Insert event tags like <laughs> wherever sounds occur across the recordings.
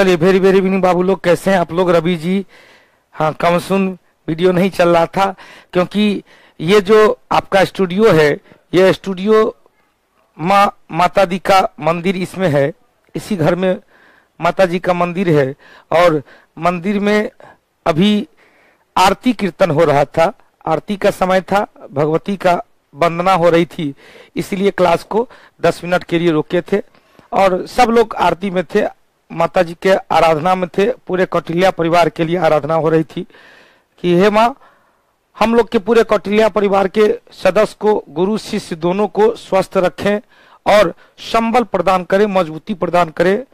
चलिए very very winning बाबू लोग कैसे हैं? आप लोग, रवि जी हाँ कम सुन वीडियो नहीं चल रहा था, क्योंकि ये जो आपका स्टूडियो है, ये स्टूडियो माँ माता दी का मंदिर इसमें है, इसी घर में माता जी का मंदिर है, और मंदिर में अभी आरती कीर्तन हो रहा था, आरती का समय था, भगवती का वंदना हो रही थी, इसलिए क्लास को 10 मिनट के लिए रोके थे, और सब लोग आरती में थे माता जी के आराधना में थे, पूरे कौटिल्या परिवार के लिए आराधना हो रही थी कि हे माँ, हम लोग के पूरे कौटिल्या परिवार के सदस्य को, गुरु, शिष्य दोनों को स्वस्थ रखें और संबल प्रदान करें, मजबूती प्रदान करें,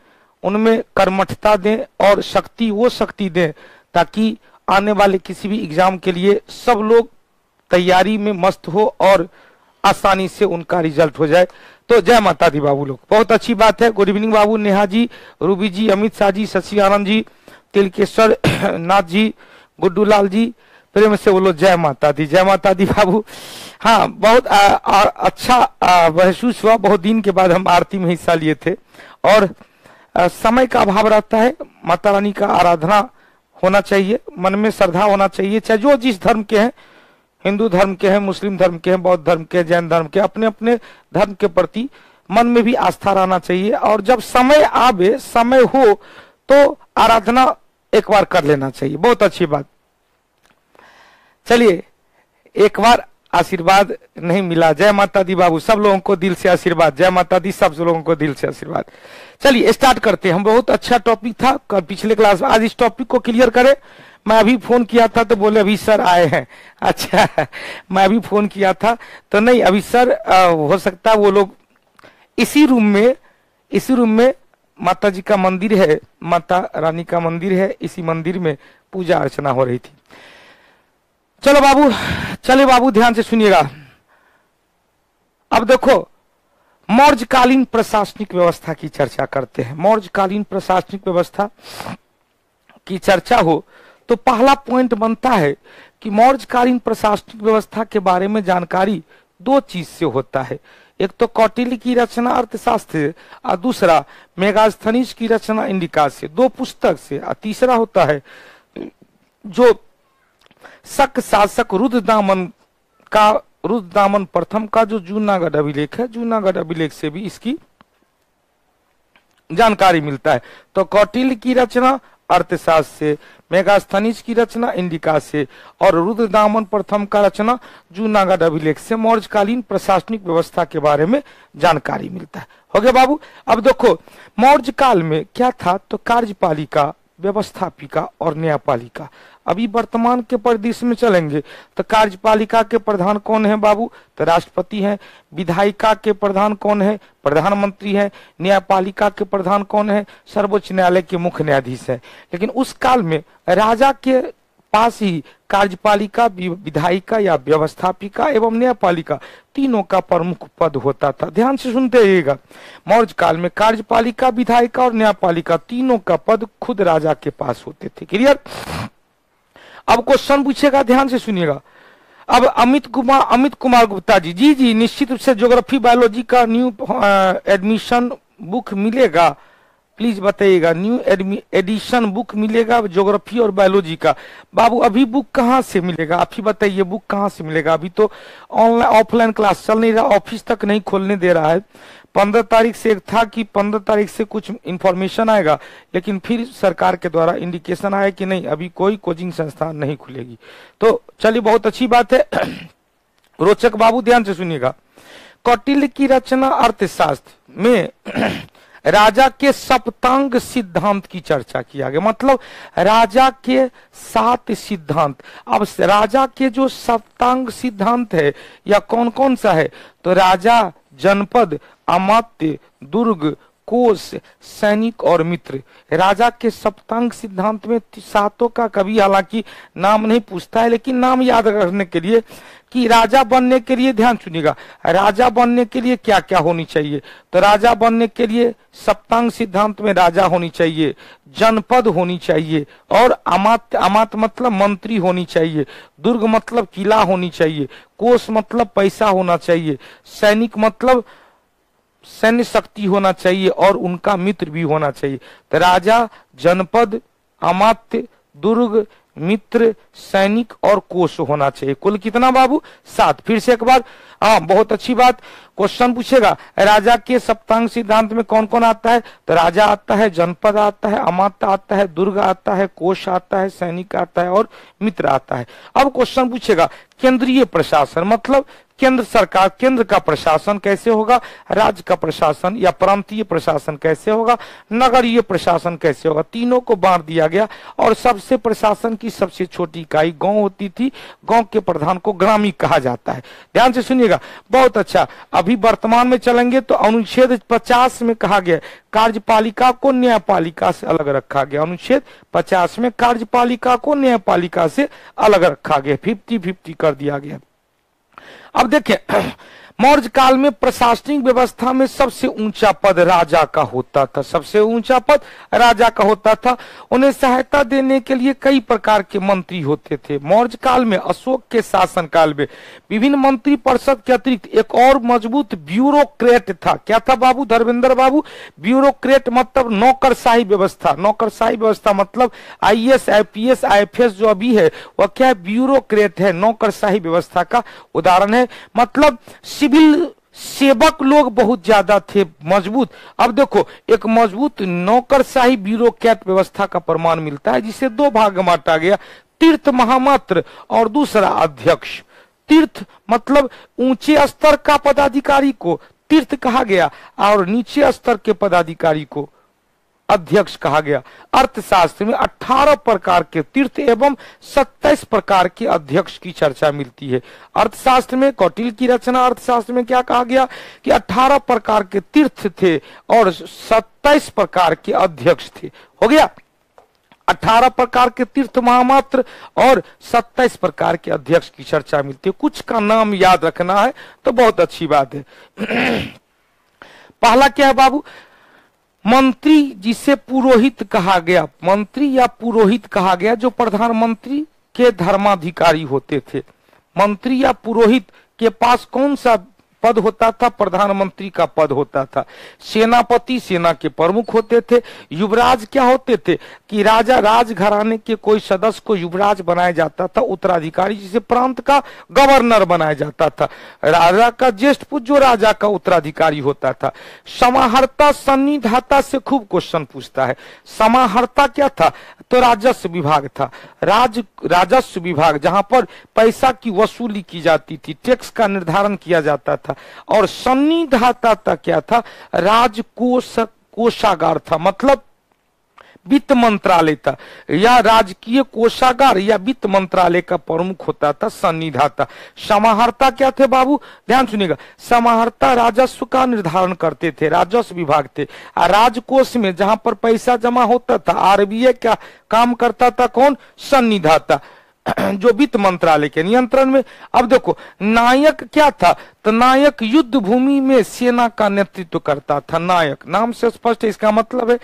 उनमें कर्मठता दें और शक्ति, वो शक्ति दें, ताकि आने वाले किसी भी एग्ज़ाम के लिए सब लोग तैयारी में मस्त हो और आसानी से उनका रिज़ल्ट हो जाए। तो जय माता दी बाबू लोग। बहुत अच्छी बात है। गुड इवनिंग बाबू। नेहा जी रूबी जी अमित शाह जी शशि आनंद जी तिलकेश्वर <clears throat> नाथ जी गुड्डू लाल जी प्रेम से बोलो जय माता दी जय माता दी बाबू। हाँ बहुत आ, आ, अच्छा महसूस हुआ। बहुत दिन के बाद हम आरती में हिस्सा लिए थे। और आ, समय का अभाव रहता है। माता रानी का आराधना होना चाहिए। मन में श्रद्धा होना चाहिए। चाहे जो जिस धर्म के हैं हिंदू धर्म के हैं, मुस्लिम धर्म के हैं, बौद्ध धर्म के जैन धर्म के अपने अपने धर्म के प्रति मन में भी आस्था रहना चाहिए। और जब समय आवे, समय हो तो आराधना एक बार कर लेना चाहिए। बहुत अच्छी बात। चलिए, एक बार आशीर्वाद नहीं मिला। जय माता दी बाबू, सब लोगों को दिल से आशीर्वाद। जय माता दी, सब लोगों को दिल से आशीर्वाद। चलिए स्टार्ट करते हैं। हम बहुत अच्छा टॉपिक था। पिछले क्लास में आज इस टॉपिक को क्लियर करें। मैं अभी फ़ोन किया था तो बोले अभी सर आए हैं। <laughs> अच्छा मैं अभी फ़ोन किया था तो नहीं अभी सर आ, हो सकता है वो लोग इसी रूम में इसी रूम में माता जी का मंदिर है माता रानी का मंदिर है इसी मंदिर में पूजा अर्चना हो रही थी। चलो बाबू चले बाबू ध्यान से सुनिएगा। अब देखो मौर्जकालीन प्रशासनिक व्यवस्था की चर्चा करते हैं। मौर्जकालीन प्रशासनिक व्यवस्था की चर्चा हो तो पहला पॉइंट बनता है कि मौर्जकालीन प्रशासनिक व्यवस्था के बारे में जानकारी दो चीज़ से होता है। एक तो कौटिल्य की रचना अर्थशास्त्र और दूसरा मेगास्थनीज की रचना इंडिका से। दो पुस्तक से। और तीसरा होता है जो शक शासक रुद्रदामन का, रुद्रदामन प्रथम का जो जूनागढ़ अभिलेख है, जूनागढ़ अभिलेख से भी इसकी जानकारी मिलता है। तो कौटिल्य की रचना अर्थशास्त्र से मेगास्थनीज की रचना, इंडिका से, और रुद्रदामन प्रथम का रचना जूनागढ़ अभिलेख से मौर्यकालीन प्रशासनिक व्यवस्था के बारे में जानकारी मिलता है। हो गया बाबू? अब देखो मौर्य काल में क्या था? तो कार्यपालिका व्यवस्थापिका और न्यायपालिका। अभी वर्तमान के परिदृश्य में चलेंगे तो कार्यपालिका के प्रधान कौन है बाबू? तो राष्ट्रपति हैं। विधायिका के प्रधान कौन है? प्रधानमंत्री है। न्यायपालिका के प्रधान कौन है? सर्वोच्च न्यायालय के मुख्य न्यायाधीश है। लेकिन उस काल में राजा के पास ही कार्यपालिका विधायिका या व्यवस्थापिका एवं न्यायपालिका तीनों का प्रमुख पद होता था। ध्यान से सुनते रहिएगा। मौर्य काल में कार्यपालिका, विधायिका और न्यायपालिका तीनों का पद खुद राजा के पास होते थे। क्लियर? अब क्वेश्चन पूछेगा ध्यान से सुनिएगा। अब अमित कुमार अमित कुमार गुप्ता जी। जी जी, निश्चित रूप से ज्योग्राफी बायोलॉजी का न्यू एडमिशन बुक मिलेगा। प्लीज़ बताइएगा न्यू एडिशन बुक मिलेगा ज्योग्राफी और बायोलॉजी का। बाबू, अभी बुक कहाँ से मिलेगा? आप ही बताइए बुक कहाँ से मिलेगा? अभी तो ऑनलाइन ऑफलाइन क्लास चल नहीं रहा ऑफ़िस तक नहीं खोलने दे रहा है। पंद्रह तारीख से था कि पंद्रह तारीख से कुछ इन्फॉर्मेशन आएगा, लेकिन फिर सरकार के द्वारा इंडिकेशन आया कि नहीं, अभी कोई कोचिंग संस्थान नहीं खुलेगी। तो चलिए, बहुत अच्छी बात है। <clears throat> रोचक बाबू, ध्यान से सुनिएगा। कौटिल्य की रचना अर्थशास्त्र में <clears throat> राजा के सप्तांग सिद्धांत की चर्चा किया गया मतलब राजा के सात सिद्धांत। अब राजा के जो सप्तांग सिद्धांत है, या कौन कौन सा है? तो राजा, जनपद, अमात्य, दुर्ग कोष सैनिक और मित्र। राजा के सप्तांग सिद्धांत में सातों का कभी हालाँकि नाम नहीं पूछता है, लेकिन नाम याद रखने के लिए कि राजा बनने के लिए ध्यान सुनिएगा राजा बनने के लिए क्या क्या होनी चाहिए? तो राजा बनने के लिए सप्तांग सिद्धांत में राजा होनी चाहिए, जनपद होनी चाहिए और अमात अमात मतलब मंत्री होनी चाहिए, दुर्ग मतलब किला होनी चाहिए कोष मतलब पैसा होना चाहिए, सैनिक मतलब सैन्य शक्ति होना चाहिए और उनका मित्र भी होना चाहिए। तो राजा, जनपद, अमात्य, दुर्ग, मित्र, सैनिक और कोष होना चाहिए। कुल कितना बाबू? सात। फिर से एक बार। हाँ बहुत अच्छी बात। क्वेश्चन पूछेगा, राजा के सप्तांग सिद्धांत में कौन कौन आता है? तो राजा आता है, जनपद आता है, अमात्य आता है, दुर्ग आता है, कोष आता है, सैनिक आता है और मित्र आता है। अब क्वेश्चन पूछेगा, केंद्रीय प्रशासन मतलब केंद्र सरकार, केंद्र का प्रशासन कैसे होगा? राज्य का प्रशासन या प्रांतीय प्रशासन कैसे होगा? नगरीय प्रशासन कैसे होगा? तीनों को बांट दिया गया और सबसे प्रशासन की सबसे छोटी इकाई गाँव होती थी। गाँव के प्रधान को ग्रामीण कहा जाता है। ध्यान से सुनिएगा बहुत अच्छा। अभी वर्तमान में चलेंगे तो अनुच्छेद पचास में कहा गया, कार्यपालिका को न्यायपालिका से अलग रखा गया। अनुच्छेद पचास में कार्यपालिका को न्यायपालिका से अलग रखा गया। फिफ्टी फिफ्टी कर दिया गया। अब देखिए मौर्य काल में प्रशासनिक व्यवस्था में सबसे ऊँचा पद राजा का होता था। सबसे ऊँचा पद राजा का होता था। उन्हें सहायता देने के लिए कई प्रकार के मंत्री होते थे। मौर्य काल में अशोक के शासन काल में विभिन्न मंत्री परिषद के अतिरिक्त एक और मज़बूत ब्यूरोक्रेट था। क्या था बाबू? धर्मेंद्र बाबू। ब्यूरोक्रेट मतलब नौकरशाही व्यवस्था। नौकरशाही व्यवस्था मतलब आई एस आई जो अभी है, वह क्या ब्यूरोक्रेट है। नौकरशाही व्यवस्था का उदाहरण है। मतलब सिविल सेवक लोग बहुत ज़्यादा थे, मज़बूत। अब देखो, एक मज़बूत नौकरशाही ब्यूरोक्रेट व्यवस्था का प्रमाण मिलता है, जिसे दो भाग बांटा गया, तीर्थ महामात्र और दूसरा अध्यक्ष। तीर्थ मतलब ऊँचे स्तर का पदाधिकारी को, तीर्थ कहा गया, और नीचे स्तर के पदाधिकारी को। अध्यक्ष कहा गया। अर्थशास्त्र में 18 प्रकार के तीर्थ एवं 27 प्रकार के अध्यक्ष की चर्चा मिलती है। अर्थशास्त्र में, कौटिल की रचना अर्थशास्त्र में क्या कहा गया कि 18 प्रकार के तीर्थ थे और 27 प्रकार के अध्यक्ष थे। हो गया? 18 प्रकार के तीर्थ महामात्र और 27 प्रकार के अध्यक्ष की चर्चा मिलती है। कुछ का नाम याद रखना है तो बहुत अच्छी बात है। <clears throat> पहला क्या है बाबू? मंत्री जिसे पुरोहित कहा गया, मंत्री या पुरोहित कहा गया, जो प्रधानमंत्री के धर्माधिकारी होते थे। मंत्री या पुरोहित के पास कौन सा पद होता था, प्रधानमंत्री का पद होता था। सेनापति सेना के प्रमुख होते थे। युवराज क्या होते थे कि राजा राजघराने के कोई सदस्य को युवराज बनाया जाता था, उत्तराधिकारी जिसे प्रांत का गवर्नर बनाया जाता था। राजा का ज्येष्ठ जो राजा का उत्तराधिकारी होता था। समाहर्ता सन्निधाता से खूब क्वेश्चन पूछता है। समाहर्ता क्या था? तो राजस्व विभाग था। राज, राजस्व विभाग, जहाँ पर पैसा की वसूली की जाती थी, टैक्स का निर्धारण किया जाता था। और सन्निधाता क्या था? राजकोष, कोषागार था। मतलब वित्त मंत्रालय था। या राजकीय कोषागार या वित्त मंत्रालय का प्रमुख होता था सन्निधाता। समाहर्ता क्या थे बाबू? ध्यान सुनिएगा। समाहर्ता राजस्व का निर्धारण करते थे, राजस्व विभाग थे। राजकोष में जहाँ पर पैसा जमा होता था, आरबीआई का काम करता था कौन? सन्निधाता। <clears throat> जो वित्त मंत्रालय के नियंत्रण में, अब देखो, नायक क्या था? तो नायक युद्ध भूमि में सेना का नेतृत्व करता था, नायक। नाम से स्पष्ट है, इसका मतलब है,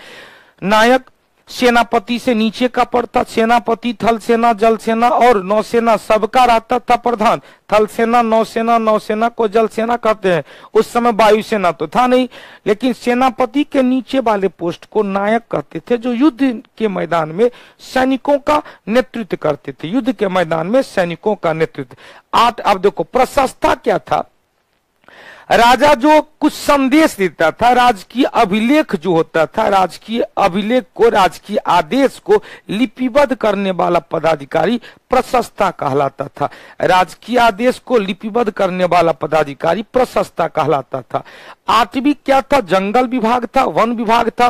नायक सेनापति से नीचे का पड़ता, सेनापति थल सेना जल सेना और नौसेना, सबका रहता था प्रधान। थल सेना नौसेना नौसेना को जल सेना कहते हैं। उस समय वायुसेना तो था नहीं, लेकिन सेनापति के नीचे वाले पोस्ट को नायक कहते थे, जो युद्ध के मैदान में सैनिकों का नेतृत्व करते थे। युद्ध के मैदान में सैनिकों का नेतृत्व। आठ, अब देखो, प्रशस्ता क्या था? राजा जो कुछ संदेश देता था, राजकीय अभिलेख जो होता था, राजकीय अभिलेख को, राजकीय आदेश को लिपिबद्ध करने वाला पदाधिकारी प्रशस्ता कहलाता था। राजकीय आदेश को लिपिबद्ध करने वाला पदाधिकारी प्रशस्ता कहलाता था। आठवीं क्या था? जंगल विभाग था, वन विभाग था,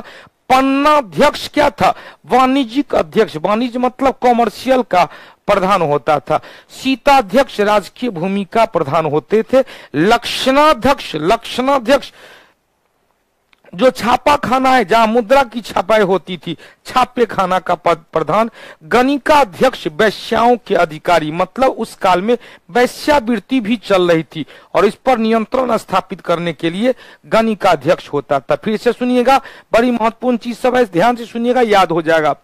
पन्नाध्यक्ष क्या था? वाणिज्यिक अध्यक्ष। वाणिज्य मतलब कॉमर्शियल का प्रधान होता था। सीताध्यक्ष राजकीय भूमिका प्रधान होते थे। लक्षणाध्यक्ष लक्षणाध्यक्ष, जो छापा खाना है, जहाँ मुद्रा की छपाई होती थी छापे खाना का पद प्रधान। गणिका अध्यक्ष वैश्याओं के अधिकारी मतलब उस काल में वैश्यावृत्ति भी चल रही थी और इस पर नियंत्रण स्थापित करने के लिए गणिका अध्यक्ष होता था। फिर से सुनिएगा, बड़ी महत्वपूर्ण चीज़ सब है, ध्यान से सुनिएगा, याद हो जाएगा।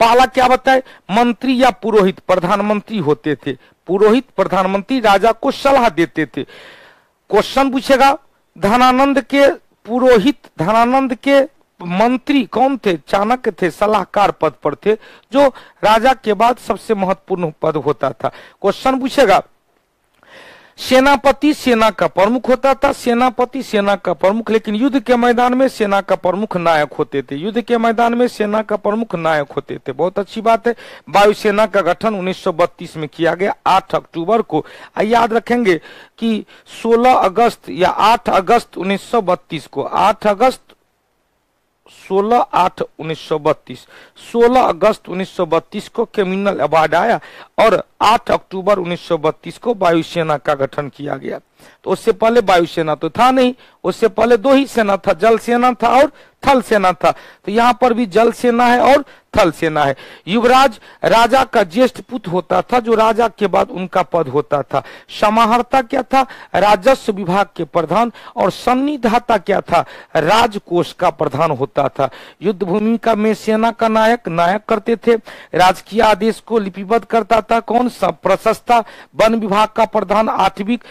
पहला क्या बताए? मंत्री या पुरोहित प्रधानमंत्री होते थे। पुरोहित प्रधानमंत्री राजा को सलाह देते थे। क्वेश्चन पूछेगा, धनानंद के पुरोहित, धनानंद के मंत्री कौन थे? चाणक्य थे, सलाहकार पद पर थे, जो राजा के बाद सबसे महत्वपूर्ण पद होता था। क्वेश्चन पूछेगा सेनापति सेना का प्रमुख होता था, सेनापति सेना का प्रमुख, लेकिन युद्ध के मैदान में सेना का प्रमुख नायक होते थे। युद्ध के मैदान में सेना का प्रमुख नायक होते थे। बहुत अच्छी बात है। वायुसेना का गठन 1932 में किया गया। 8 अक्टूबर को याद रखेंगे कि 16 अगस्त या 8 अगस्त 1932 को 8 अगस्त 16 आठ 1932 16 अगस्त 1932 को क्रिमिनल अवार्ड आया और आठ अक्टूबर 1932 को वायुसेना का गठन किया गया तो उससे पहले वायुसेना तो था नहीं, उससे पहले दो ही सेना था, जल सेना था और थल सेना था। तो यहाँ पर भी जल सेना है और थल सेना है। युवराज राजा का ज्येष्ठ पुत्र होता था, जो राजा के बाद उनका पद होता था। समाहर्ता क्या था? राजस्व विभाग के प्रधान और सन्निधाता क्या था? राजकोष का प्रधान होता था। युद्ध भूमिका में सेना का नायक नायक करते थे। राजकीय आदेश को लिपिबद्ध करता था कौन? सा प्रशस्ता वन विभाग का प्रधान आठविक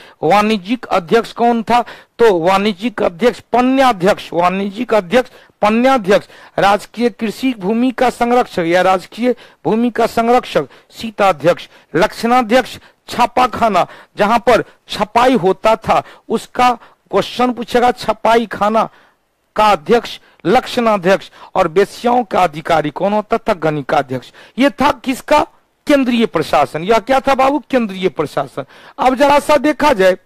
वाणिज्यिक अध्यक्ष कौन था? तो वाणिज्यिक अध्यक्ष, पन्याध्यक्ष, वाणिज्यिक अध्यक्ष, पन्याध्यक्ष। राजकीय कृषि भूमि का संरक्षक या राजकीय भूमि का संरक्षक, सीताध्यक्ष। लक्षणाध्यक्ष छापा खाना जहाँ पर छपाई होता था, उसका क्वेश्चन पूछेगा छपाई खाना का अध्यक्ष, लक्षणाध्यक्ष। और बेसियाओं का अधिकारी कौन होता था? गणिकाध्यक्ष। ये था किसका? केंद्रीय प्रशासन। यह क्या था बाबू? केंद्रीय प्रशासन। अब जरा सा देखा जाए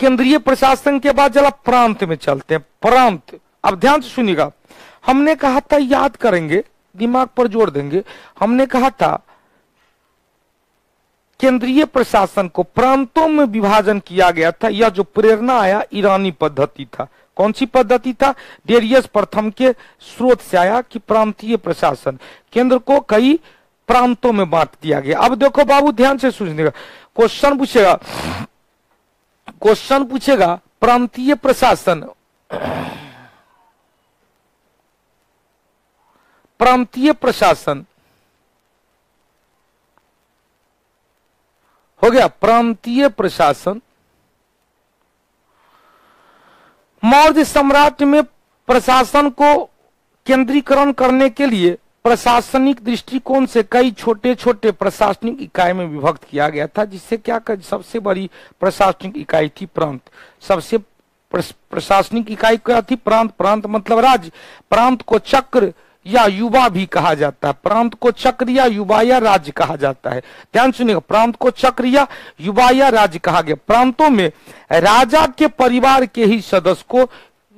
केंद्रीय प्रशासन के बाद जरा प्रांत में चलते हैं। प्रांत। अब ध्यान से सुनिएगा। हमने कहा था याद करेंगे, दिमाग पर ज़ोर देंगे। हमने कहा था, केंद्रीय प्रशासन को प्रांतों में विभाजन किया गया था। यह जो प्रेरणा आया, ईरानी पद्धति था। कौन सी पद्धति था? डेरियस प्रथम के स्रोत से आया कि प्रांतीय प्रशासन। केंद्र को कई प्रांतों में बांट दिया गया। अब देखो बाबू, ध्यान से सुनिएगा। क्वेश्चन पूछेगा। क्वेश्चन पूछेगा, प्रांतीय प्रशासन। प्रांतीय प्रशासन। हो गया, प्रांतीय प्रशासन। मौर्य सम्राट में प्रशासन को केंद्रीकरण करने के लिए प्रशासनिक दृष्टिकोण से कई छोटे छोटे प्रशासनिक इकाई में विभक्त किया गया था, जिससे क्या कर सबसे बड़ी प्रशासनिक इकाई थी प्रांत। सबसे प्रशासनिक इकाई क्या थी? प्रांत। प्रांत मतलब राज्य। प्रांत को चक्र या युवा भी कहा जाता है। प्रांत को चक्र या युवा या राज्य कहा जाता है। ध्यान सुनिएगा, प्रांत को चक्र या युवा या राज्य कहा गया। प्रांतों में राजा के परिवार के ही सदस्य को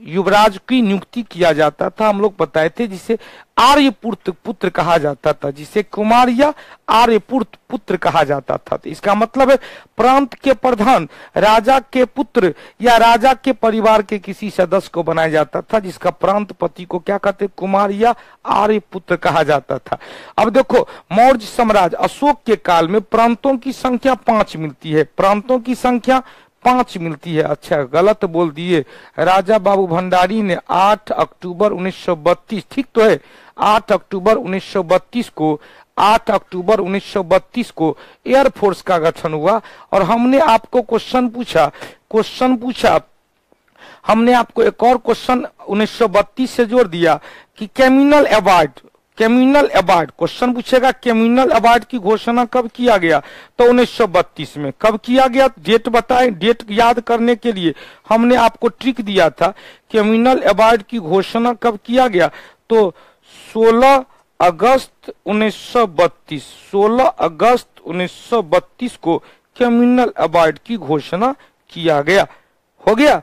युवराज की नियुक्ति किया जाता था, हम लोग बताए थे, जिसे आर्यपुत्र पुत्र कहा जाता था, जिसे कुमार या आर्यपुत्र पुत्र कहा जाता था। तो इसका मतलब है, प्रांत के प्रधान, राजा के पुत्र या राजा के परिवार के किसी सदस्य को बनाया जाता था, जिसका प्रांत पति को क्या कहते कुमार या आर्यपुत्र कहा जाता था। अब देखो, मौर्य साम्राज्य अशोक के काल में प्रांतों की संख्या पाँच मिलती है। प्रांतों की संख्या पाँच मिलती है। अच्छा गलत बोल दिए। राजा बाबू भंडारी ने 8 अक्टूबर 1932 ठीक तो है? 8 अक्टूबर 1932 को 8 अक्टूबर 1932 को एयरफोर्स का गठन हुआ और हमने आपको क्वेश्चन पूछा क्वेश्चन पूछा। हमने आपको एक और क्वेश्चन 1932 से जोड़ दिया कि criminal award criminal award question पूछेगा कैमिनल अवार्ड की घोषणा कब किया गया? तो 1932 में। कब किया गया? डेट बताएँ। डेट याद करने के लिए हमने आपको ट्रिक दिया था। कैमिनल अवार्ड की घोषणा कब किया गया? तो 16 अगस्त 1932 16 अगस्त 1932 को कम्युनल अवार्ड की घोषणा किया गया। हो गया?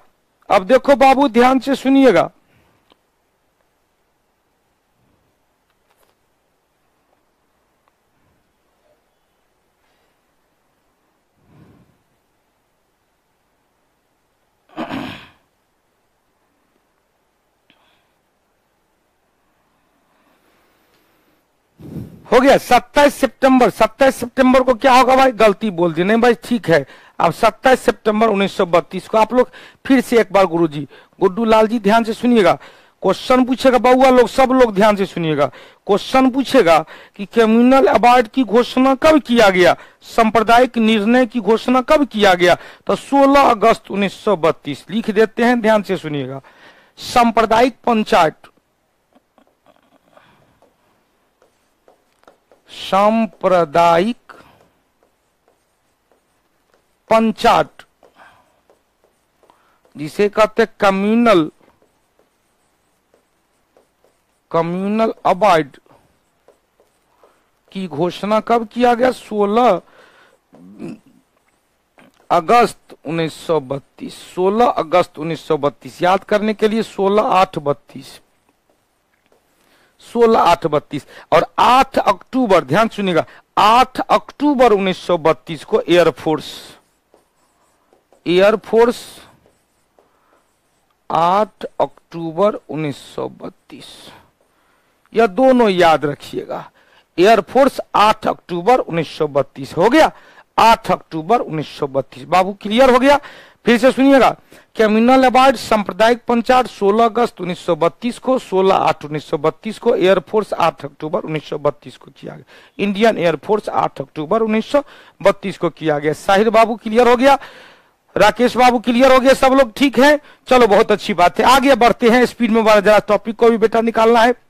अब देखो बाबू, ध्यान से सुनिएगा। हो गया 27 सितंबर। 27 सितंबर को क्या होगा भाई? गलती बोल दी। नहीं भाई, ठीक है। अब 27 सितंबर 1932 को आप लोग फिर से एक बार गुरुजी गुड्डू लाल जी ध्यान से सुनिएगा। क्वेश्चन पूछेगा बउआ लोग, सब लोग ध्यान से सुनिएगा। क्वेश्चन पूछेगा कि कम्युनल अवार्ड की घोषणा कब किया गया? सांप्रदायिक निर्णय की घोषणा कब किया गया? तो 16 अगस्त 1932 लिख देते हैं, ध्यान से सुनिएगा। सांप्रदायिक पंचायत सांप्रदायिक पंचायत जिसे कहते कम्युनल कम्युनल अवार्ड की घोषणा कब किया गया? 16 अगस्त 1932 16 अगस्त 1932 याद करने के लिए 16 आठ बत्तीस। सोलह आठ बत्तीस। और आठ अक्टूबर, ध्यान सुनिएगा, आठ अक्टूबर 1932 को एयरफोर्स एयरफोर्स आठ अक्टूबर 1932 यह दोनों याद रखिएगा। एयरफोर्स 8 अक्टूबर 1932 हो गया। 8 अक्टूबर 1932 बाबू क्लियर हो गया? फिर से सुनिएगा कम्युनल अवार्ड सांप्रदायिक पंचायत 16 अगस्त 1932 को 16 आठ 1932 को एयरफोर्स 8 अक्टूबर 1932 को किया गया। इंडियन एयरफोर्स 8 अक्टूबर 1932 को किया गया। साहिर बाबू क्लियर हो गया? राकेश बाबू क्लियर हो गया? सब लोग ठीक है? चलो, बहुत अच्छी बात है। आगे बढ़ते हैं स्पीड में जरा टॉपिक को भी बेटा निकालना है।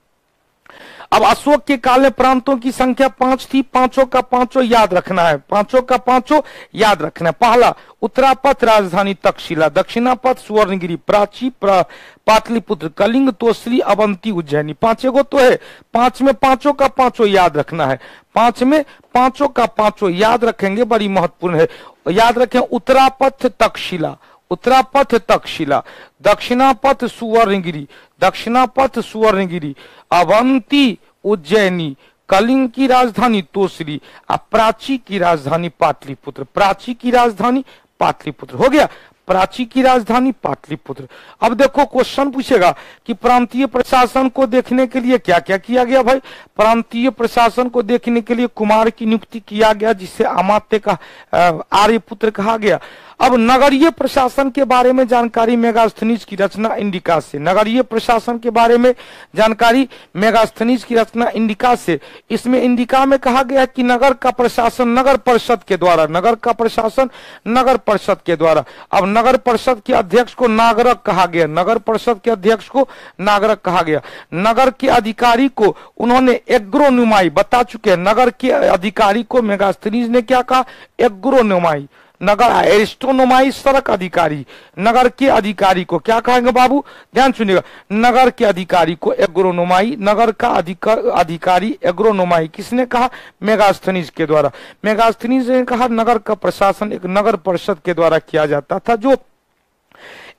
अब अशोक के काल में प्रांतों की संख्या पाँच थी पाँचों का पाँचों याद रखना है। पाँचों का पाँचों याद रखना है। पहला उत्तरापथ राजधानी तक्षशिला दक्षिणापथ सुवर्णगिरी प्राची प्रा, पाटलिपुत्र कलिंग तोसरी अवंती उज्जैनी। पांचे को तो है। पाँच में पाँचों का पाँचों याद रखना है। पाँच में पाँचों का पाँचों याद रखेंगे बड़ी महत्वपूर्ण है। याद रखें उत्तरापथ तक्षशिला उत्तरापथ तक्षशिला दक्षिणापथ सुवर्णगिरी दक्षिणापथ सुवर्णगिरी, अवंती उज्जैनी, कलिंग की राजधानी तोसरी और प्राची की राजधानी पाटलिपुत्र, प्राची की राजधानी पाटलिपुत्र। हो गया, प्राची की राजधानी पाटलिपुत्र। अब देखो क्वेश्चन पूछेगा कि प्रांतीय प्रशासन को देखने के लिए क्या क्या किया गया भाई? प्रांतीय प्रशासन को देखने के लिए कुमार की नियुक्ति किया गया, जिसे अमात्य का आर्यपुत्र कहा गया। अब नगरीय प्रशासन के बारे में जानकारी मेगास्थनीज की रचना इंडिका से। नगरीय प्रशासन के बारे में जानकारी मेगास्थनीज की रचना इंडिका से। इसमें इंडिका में कहा गया कि नगर का प्रशासन नगर परिषद के द्वारा, नगर का प्रशासन नगर परिषद के द्वारा। अब नगर परिषद के अध्यक्ष को नागरक कहा गया। नगर परिषद के अध्यक्ष को नागरक कहा गया। नगर के अधिकारी को उन्होंने एग्रोनुमाई बता चुके हैं। नगर के अधिकारी को मेगास्थनीज ने क्या कहा? एग्रोनुमाई। नगर एरिस्टोनोमाई सड़क अधिकारी, नगर के अधिकारी को क्या कहेंगे बाबू? ध्यान सुनिएगा। नगर के अधिकारी को एग्रोनोमाई, नगर का अधिकारी एग्रोनोमाई किसने कहा? मेगास्थनीज के द्वारा। मेगास्थनीज ने कहा, नगर का प्रशासन एक नगर परिषद के द्वारा किया जाता था, जो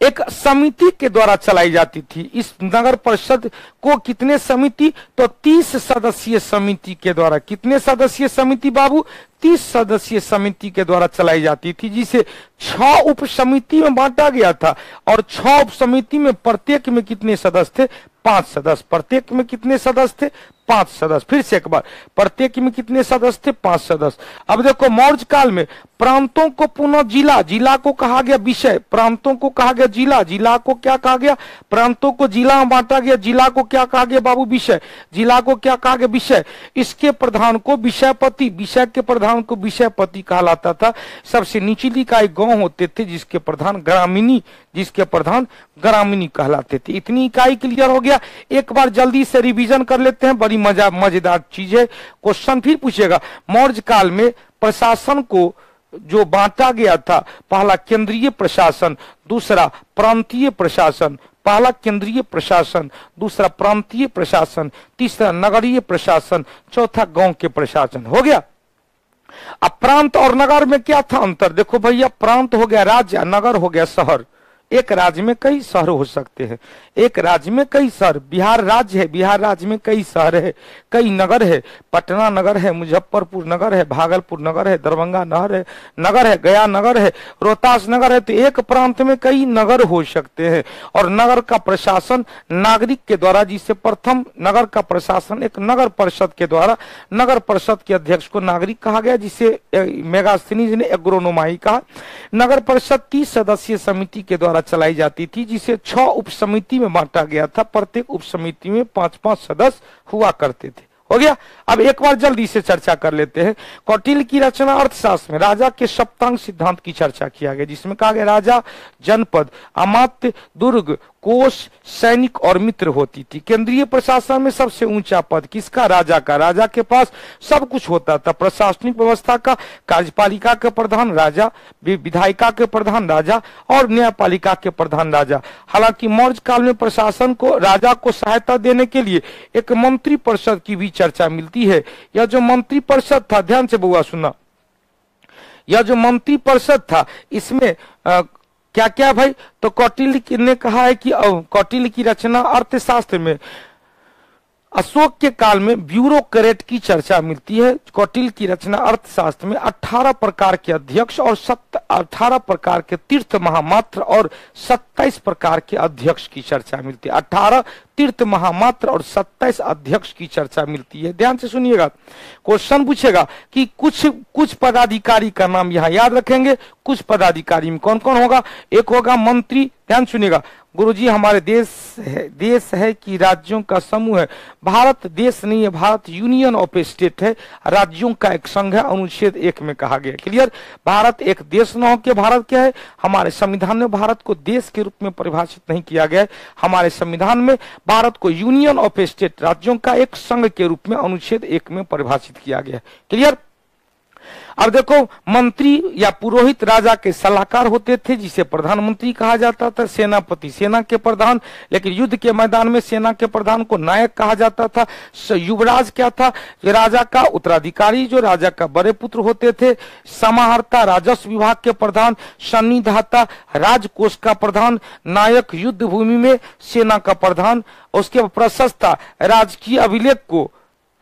एक समिति के द्वारा चलाई जाती थी। इस नगर परिषद को कितने समिति? तो तीस सदस्यीय समिति के द्वारा। कितने सदस्यीय समिति बाबू? तीस सदस्यीय समिति के द्वारा चलाई जाती थी, जिसे छह उप समिति में बांटा गया था। और छह उप समिति में प्रत्येक में कितने सदस्य थे? पाँच सदस्य। प्रत्येक में कितने सदस्य थे? पाँच सदस्य। फिर से एक बार। प्रत्येक में कितने सदस्य थे? पाँच सदस्य। अब देखो, मौर्य काल में प्रांतों को पुनः जिला जिला को कहा गया विषय। प्रांतों को कहा गया जिला। जिला को क्या कहा गया? प्रांतों को जिला में बांटा गया। जिला को क्या कहा गया बाबू? विषय। जिला को क्या कहा गया? विषय। इसके प्रधान को विषयपति। विषय के प्रधान को विषयपति कहलाता था। सबसे निचली एक गाँव होते थे, जिसके प्रधान ग्रामीणी, जिसके प्रधान ग्रामीणी कहलाते थे। इतनी इकाई क्लियर हो गया। एक बार जल्दी से रिवीजन कर लेते हैं। बड़ी मज़ा, मज़ेदार चीज़ है। क्वेश्चन फिर पूछेगा मौर्य काल में प्रशासन को जो बांटा गया था, पहला केंद्रीय प्रशासन, दूसरा प्रांतीय प्रशासन, पहला केंद्रीय प्रशासन, दूसरा प्रांतीय प्रशासन, तीसरा नगरीय प्रशासन, चौथा गाँव के प्रशासन। हो गया? अब प्रांत और नगर में क्या था अंतर? देखो भैया प्रांत हो गया राज्य, नगर हो गया शहर। एक राज्य में कई शहर हो सकते हैं। एक राज्य में कई शहर। बिहार राज्य है। बिहार राज्य में कई शहर है। कई नगर है। पटना नगर है, मुजफ्फरपुर नगर है, भागलपुर नगर है, दरभंगा नगर है नगर है, गया नगर है, रोहतास नगर है तो एक प्रांत में कई नगर हो सकते हैं। और नगर का प्रशासन नागरिक के द्वारा, जिसे प्रथम नगर का प्रशासन, एक नगर परिषद के द्वारा, नगर परिषद के अध्यक्ष को नागरिक कहा गया, जिसे मेगास्थनीज ने एग्रोनोमाई कहा। नगर परिषद तीस सदस्यीय समिति के द्वारा द्वारा चलाई जाती थी, जिसे छह उप समिति में बांटा गया था। प्रत्येक उप समिति में पाँच पाँच सदस्य हुआ करते थे। हो गया? अब एक बार जल्दी से चर्चा कर लेते हैं। कौटिल की रचना अर्थशास्त्र में, राजा के सप्तांग सिद्धांत की चर्चा किया गया, जिसमें कहा गया, राजा, जनपद, अमात्य, दुर्ग कोष सैनिक और मित्र होती थी। केंद्रीय प्रशासन में सबसे ऊँचा पद किसका? राजा का। राजा के पास सब कुछ होता था। प्रशासनिक व्यवस्था का, कार्यपालिका के प्रधान राजा विधायिका के प्रधान राजा और न्यायपालिका के प्रधान राजा। हालाँकि मौर्य काल में प्रशासन को, राजा को सहायता देने के लिए एक मंत्री परिषद की भी चर्चा मिलती है। यह जो मंत्री परिषद था, ध्यान से बुआ सुना। यह जो मंत्री परिषद था, इसमें क्या क्या भाई? तो कौटिल्य ने कहा है कि कौटिल्य की रचना अर्थशास्त्र में अशोक के काल में ब्यूरोक्रेट की चर्चा मिलती है। कौटिल की रचना अर्थशास्त्र में 18 प्रकार के अध्यक्ष और अठारह प्रकार के तीर्थ महामात्र और 27 प्रकार के अध्यक्ष की चर्चा मिलती है। 18 तीर्थ महामात्र और 27 अध्यक्ष की चर्चा मिलती है। ध्यान से सुनिएगा। क्वेश्चन पूछेगा कि कुछ कुछ पदाधिकारी का नाम यहाँ याद रखेंगे। कुछ पदाधिकारी में कौन कौन होगा? एक होगा मंत्री। ध्यान सुनिएगा। गुरुजी, हमारे देश है देश है कि राज्यों का समूह है। भारत देश नहीं है, भारत यूनियन ऑफ़ स्टेट है। राज्यों का एक संघ है, अनुच्छेद एक में कहा गया। क्लियर? भारत एक देश न हो के भारत क्या है? हमारे संविधान में भारत को देश के रूप में परिभाषित नहीं किया गया है। हमारे संविधान में भारत को यूनियन ऑफ़ स्टेट राज्यों का एक संघ के रूप में अनुच्छेद एक में परिभाषित किया गया क्लियर? अब देखो, मंत्री या पुरोहित राजा के सलाहकार होते थे, जिसे प्रधानमंत्री कहा जाता था, सेनापति, सेना के प्रधान। लेकिन युद्ध के मैदान में सेना के प्रधान को नायक कहा जाता था। युवराज क्या था? राजा का उत्तराधिकारी, जो राजा का बड़े पुत्र होते थे, समाहर्ता राजस्व विभाग के प्रधान, सन्निधाता राजकोष का प्रधान, नायक युद्ध भूमि में सेना का प्रधान, उसके प्रशस्ता राजकीय अभिलेख को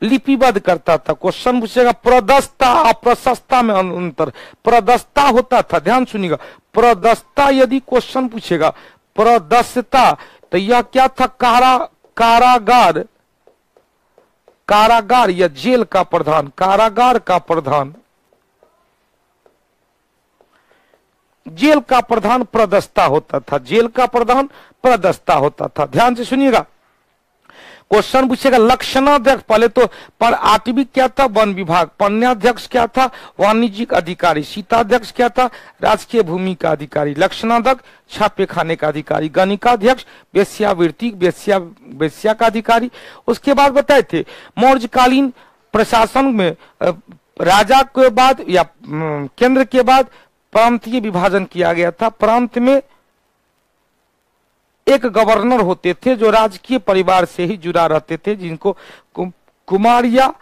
लिपिबद्ध करता था क्वेश्चन पूछेगा प्रदस्ता, प्रशस्ता में अंतर। प्रदस्ता होता था, ध्यान सुनिएगा। प्रदस्ता यदि क्वेश्चन पूछेगा, प्रदस्ता तो यह क्या था? कारा, कारागार। कारागार या जेल का प्रधान, कारागार का प्रधान। जेल का प्रधान प्रदस्ता होता था, जेल का प्रधान प्रदस्ता होता था। ध्यान से सुनिएगा। क्वेश्चन पूछेगा लक्षणाध्यक्ष। पहले तो पर आटविक क्या था? वन विभाग। पन्याध्यक्ष क्या था? वाणिज्यिक अधिकारी। सीताध्यक्ष क्या था? राजकीय भूमि का अधिकारी। लक्षणाध्यक्ष, छापे खाने का अधिकारी। गणिकाध्यक्ष, वेश्यावृत्ति, वेश्या वेश्या का अधिकारी। उसके बाद बताए थे, मौर्यकालीन प्रशासन में राजा के बाद या केंद्र के बाद प्रांतीय विभाजन किया गया था। प्रांत में एक गवर्नर होते थे जो राजकीय परिवार से ही जुड़ा रहते थे, जिनको कुमारिया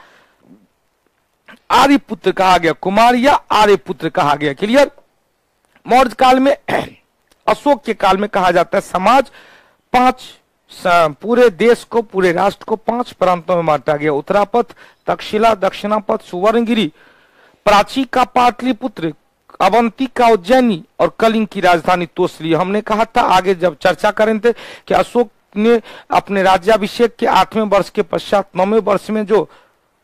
आर्यपुत्र कहा गया, कुमारिया आर्यपुत्र कहा गया। क्लियर? मौर्य काल में, अशोक के काल में कहा जाता है, समाज पाँच पूरे देश को, पूरे राष्ट्र को पाँच प्रांतों में बांटा गया। उत्तरापथ तक्षशिला दक्षिणापथ, सुवर्णगिरी, प्राची का पाटलिपुत्र अवंती का उज्जैनी और कलिंग की राजधानी तोसली। हमने कहा था, आगे जब चर्चा करें थे कि अशोक ने अपने राज्याभिषेक के आठवें वर्ष के पश्चात, नौवे वर्ष में जो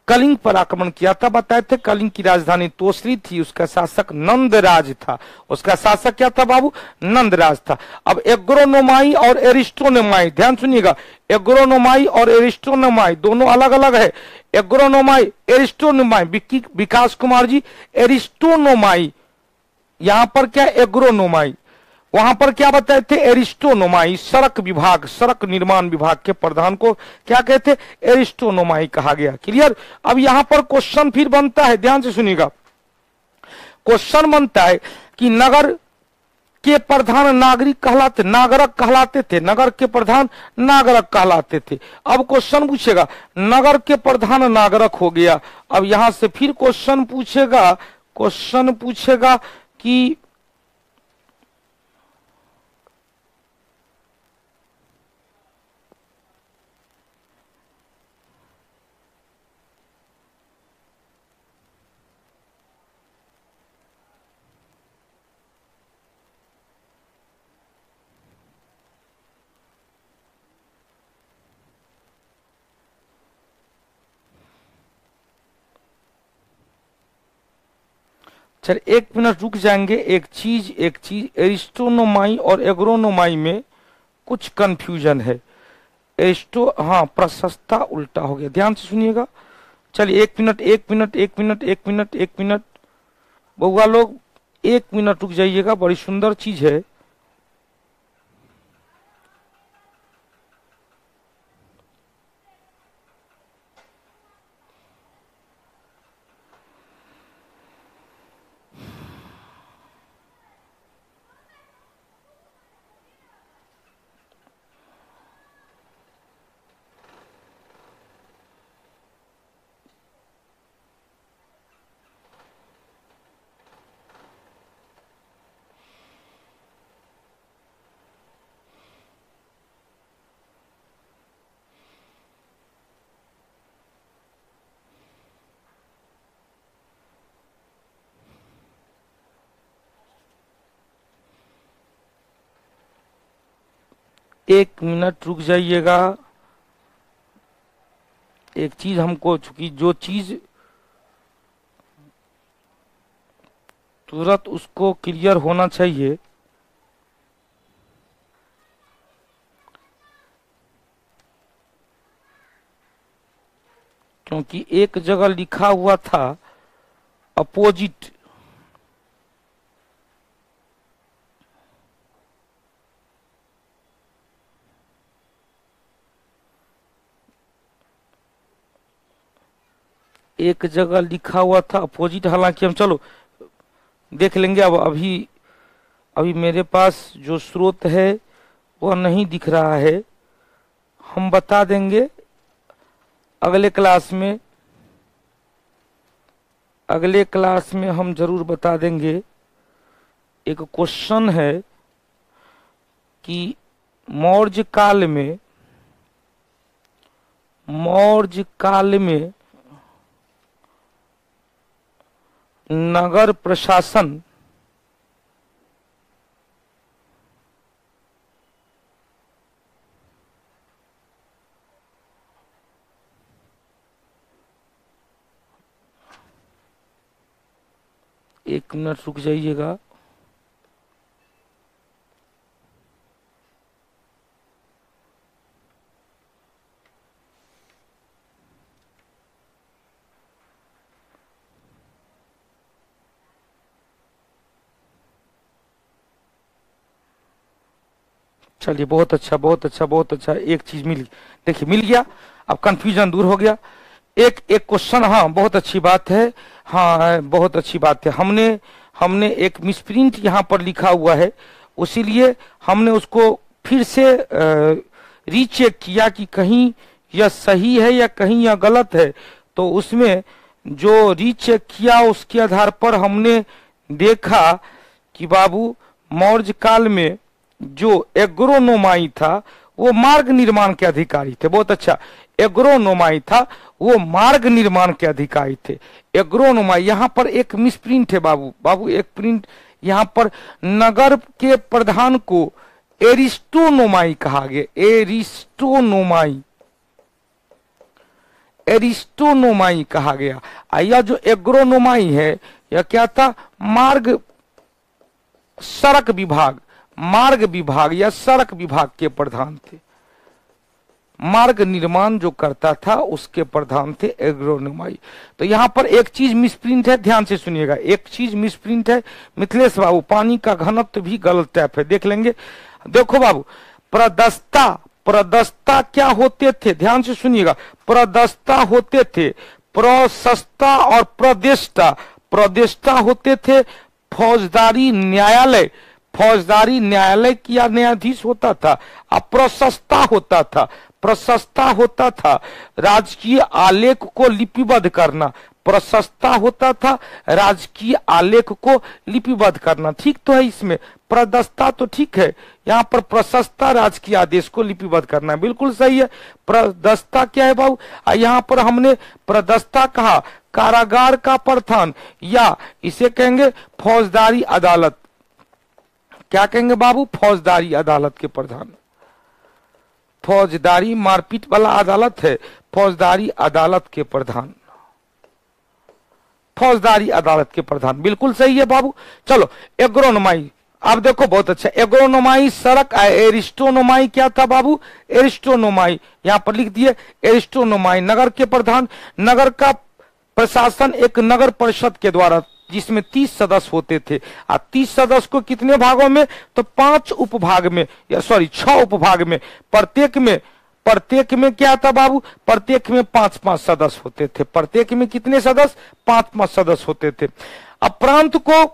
कलिंग पर आक्रमण किया था, बताए थे कलिंग की राजधानी तोसरी थी, उसका शासक नंदराज था। उसका शासक क्या था बाबू? नंदराज था। अब एग्रोनोमाई और एरिस्टोनोमाई, ध्यान सुनिएगा, एग्रोनोमाई और एरिस्टोनोमाई दोनों अलग अलग है। एग्रोनोमाई, एरिस्टोनोमाई विकास कुमार जी, एरिस्टोनोमाई यहाँ पर क्या एग्रोनोमाई वहाँ पर क्या बताए थे? एरिस्टोनोमाई, सड़क विभाग, सड़क निर्माण विभाग के प्रधान को क्या कहते? एरिस्टोनोमाई कहा गया। क्लियर? अब यहाँ पर क्वेश्चन फिर बनता है। ध्यान से सुनिएगा। क्वेश्चन बनता है कि नगर के प्रधान नागरिक कहलाते, नागरक कहलाते थे। नगर के प्रधान नागरक कहलाते थे। अब क्वेश्चन पूछेगा, नगर के प्रधान नागरक हो गया। अब यहाँ से फिर क्वेश्चन पूछेगा क्वेश्चन पूछेगा कि चल, एक मिनट रुक जाएँगे। एक चीज़ एक चीज़। एरिस्टोनोमाई और एग्रोनोमाई में कुछ कंफ्यूजन है। एरिस्टो हाँ प्रशस्ता उल्टा हो गया। ध्यान से सुनिएगा। चलिए एक मिनट एक मिनट एक मिनट एक मिनट एक मिनट। बउआ लोग, एक मिनट रुक जाइएगा। बड़ी सुंदर चीज़ है। एक मिनट रुक जाइएगा। एक चीज़ हमको चूँकि जो चीज़ तुरंत उसको क्लियर होना चाहिए। क्योंकि एक जगह लिखा हुआ था, अपोजिट। एक जगह लिखा हुआ था अपोजिट, हालाँकि हम चलो, देख लेंगे अब अभी अभी मेरे पास जो स्रोत है, वह नहीं दिख रहा है। हम बता देंगे अगले क्लास में, अगले क्लास में हम ज़रूर बता देंगे। एक क्वेश्चन है कि मौर्य काल में, मौर्य काल में नगर प्रशासन एक मिनट रुक जाइएगा। चलिए बहुत अच्छा बहुत अच्छा बहुत अच्छा एक चीज़ मिल देखिए, मिल गया, अब कंफ्यूजन दूर हो गया। एक एक क्वेश्चन हाँ बहुत अच्छी बात है। हाँ बहुत अच्छी बात है। हमने हमने एक मिसप्रिंट यहाँ पर लिखा हुआ है। उसीलिए हमने उसको फिर से रीचेक किया कि कहीं यह सही है या कहीं यह गलत है। तो उसमें जो रीचेक किया, उसके आधार पर हमने देखा कि बाबू, मौर्य काल में जो एग्रोनोमाई था, वो मार्ग निर्माण के अधिकारी थे। बहुत अच्छा। एग्रोनोमाई था, वो मार्ग निर्माण के अधिकारी थे। एग्रोनोमाई, यहाँ पर एक मिसप्रिंट है बाबू। बाबू, एक प्रिंट यहाँ पर नगर के प्रधान को एरिस्टोनोमाई कहा गया। एरिस्टोनोमाई। एरिस्टोनोमाई कहा गया। यह जो एग्रोनोमाई है, यह क्या था? मार्ग, सड़क विभाग। मार्ग विभाग या सड़क विभाग के प्रधान थे। मार्ग निर्माण जो करता था, उसके प्रधान थे एग्रोनोमाई तो यहाँ पर एक चीज़ मिसप्रिंट है, ध्यान से सुनिएगा। एक चीज़ मिसप्रिंट है, मिथिलेश बाबू, पानी का घनत्व भी गलत टाइप है, देख लेंगे। देखो बाबू, प्रदस्ता प्रदस्ता क्या होते थे? ध्यान से सुनिएगा। प्रदस्ता होते थे प्रशस्ता और प्रदेष्टा। प्रदेष्टा होते थे फौजदारी न्यायालय। फौजदारी न्यायालय किया न्यायाधीश होता था, अप्रशस्ता होता था, प्रशस्ता होता था। राजकीय आलेख को लिपिबद्ध करना, प्रशस्ता होता था, राजकीय आलेख को लिपिबद्ध करना। ठीक तो है इसमें, प्रदस्ता तो ठीक है, यहाँ पर प्रशस्ता राजकीय आदेश को लिपिबद्ध करना है। बिल्कुल सही है, प्रदस्ता क्या है बाबू? यहाँ पर हमने प्रदस्ता कहा, कारागार का प्रधान, या इसे कहेंगे फौजदारी अदालत। क्या कहेंगे बाबू? फौजदारी अदालत के प्रधान। फौजदारी मारपीट वाला अदालत है। फौजदारी अदालत के प्रधान। फौजदारी अदालत के प्रधान। बिल्कुल सही है बाबू। चलो, एग्रोनोमाई। आप देखो, बहुत अच्छा। एग्रोनोमाई सड़क एरिस्टोनोमाई क्या था बाबू? एरिस्टोनोमाई। यहाँ पर लिख दिए, एरिस्टोनोमाई नगर के प्रधान। नगर का प्रशासन एक नगर परिषद के द्वारा, जिसमें तीस सदस्य होते थे। और तीस सदस्य को कितने भागों में? तो पाँच उपभाग में, या सॉरी, छह उपभाग में। प्रत्येक में प्रत्येक में क्या था बाबू? प्रत्येक में पाँच पाँच सदस्य होते थे। प्रत्येक में कितने सदस्य? पाँच पाँच सदस्य होते थे। अब प्रांत को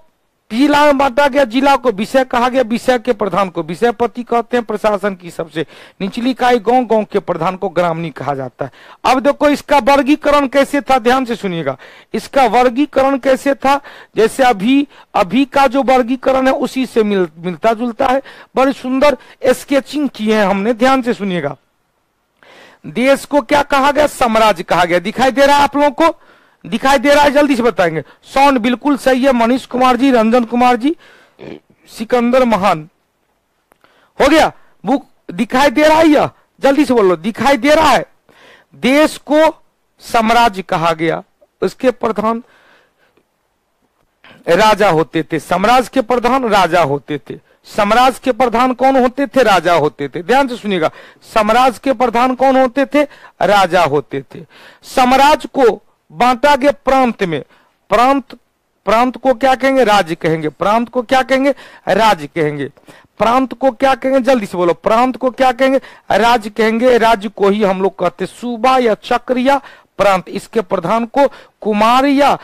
जिला में बांटा गया जिला को विषय कहा गया विषय के प्रधान को। विषयपति कहते हैं प्रशासन की सबसे निचली इकाई गाँव गाँव के प्रधान को ग्रामनी कहा जाता है। अब देखो इसका वर्गीकरण कैसे था? ध्यान से सुनिएगा। इसका वर्गीकरण कैसे था? जैसे अभी अभी का जो वर्गीकरण है उसी से मिल, मिलता जुलता है। बड़ी सुंदर स्केचिंग की है हमने ध्यान से सुनिएगा। देश को क्या कहा गया? साम्राज्य कहा गया। दिखाई दे रहा है आप लोगों को? दिखाई दे रहा है, जल्दी से बताएँगे। साउंड बिल्कुल सही है, मनीष कुमार जी, रंजन कुमार जी, सिकंदर महान। हो गया? बुक दिखाई दे रहा है यह जल्दी से बोलो, दिखाई दे रहा है। देश को साम्राज्य कहा गया। उसके प्रधान राजा होते थे। साम्राज्य के प्रधान राजा होते थे। साम्राज्य के प्रधान कौन होते थे? राजा होते थे। ध्यान से सुनिएगा। साम्राज्य के प्रधान कौन होते थे? राजा होते थे। साम्राज्य को बांटा गया प्रांत में। प्रांत प्रांत को क्या कहेंगे? राज्य कहेंगे। प्रांत को क्या कहेंगे? राज्य कहेंगे। प्रांत को क्या कहेंगे? जल्दी से बोलो। प्रांत को क्या कहेंगे? राज्य कहेंगे। राज्य को ही हम लोग कहते सूबा या चक्र या प्रांत। इसके प्रधान को कुमार या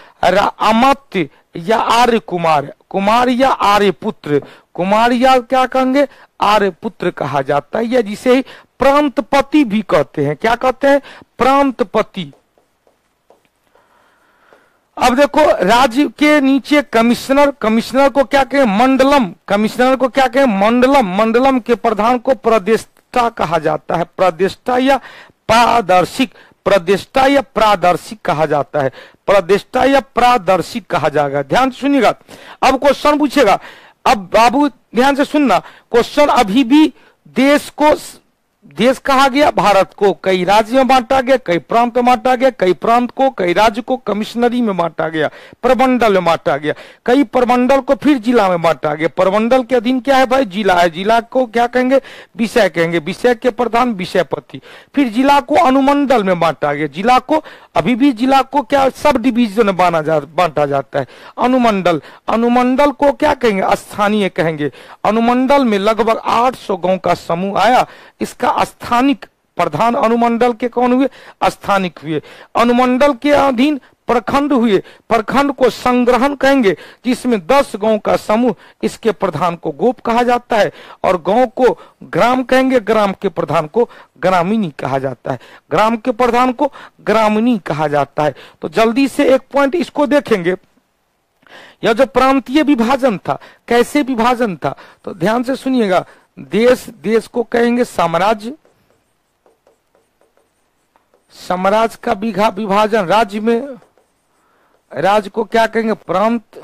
अमत्य या आर्य कुमार कुमार या आर्य पुत्र कुमार या क्या कहेंगे? आर्य पुत्र कहा जाता है। या जिसे प्रांतपति भी कहते हैं। क्या कहते हैं? प्रांतपति। अब देखो, राज्य के नीचे कमिश्नर कमिश्नर को क्या कहें? मंडलम। कमिश्नर को क्या कहें? मंडलम। मंडलम के प्रधान को प्रदेष्टा कहा जाता है। प्रदेष्टा या प्रादर्शिक। प्रदेष्टा या प्रादर्शिक कहा जाता है। प्रदेष्टा या प्रादर्शिक कहा जाएगा। ध्यान से सुनिएगा। अब क्वेश्चन पूछेगा अब बाबू, ध्यान से सुनना। क्वेश्चन अभी भी देश को देश कहा गया भारत को कई राज्य में बांटा गया कई प्रांत में बांटा गया कई प्रांत को कई राज्य को कमिश्नरी में बांटा गया प्रमंडल में बांटा गया कई प्रमंडल को फिर जिला में बांटा गया। प्रमंडल के अधीन क्या है भाई? जिला है। जिला को क्या कहेंगे? विषय कहेंगे। विषय के प्रधान विषयपति। फिर जिला को अनुमंडल में बांटा गया। जिला को अभी भी जिला को क्या सब डिविजन में बांटा जा, बांटा जाता है। अनुमंडल। अनुमंडल को क्या कहेंगे? स्थानीय कहेंगे। अनुमंडल में लगभग आठ सौ गाँव का समूह आया। इसका स्थानिक प्रधान अनुमंडल के कौन हुए? स्थानिक हुए। अनुमंडल के अधीन प्रखंड हुए। प्रखंड को संग्रहण कहेंगे जिसमें दस गाँव का समूह इसके प्रधान को गोप कहा जाता है और गाँव को ग्राम कहेंगे। ग्राम के प्रधान को ग्रामीणी कहा जाता है। ग्राम के प्रधान को ग्रामीणी कहा जाता है। तो जल्दी से एक पॉइंट इसको देखेंगे। यह जो प्रांतीय विभाजन था, कैसे विभाजन था? तो ध्यान से सुनिएगा। देश देश को कहेंगे साम्राज्य। साम्राज्य का विघा विभाजन राज्य में, राज्य को क्या कहेंगे? प्रांत।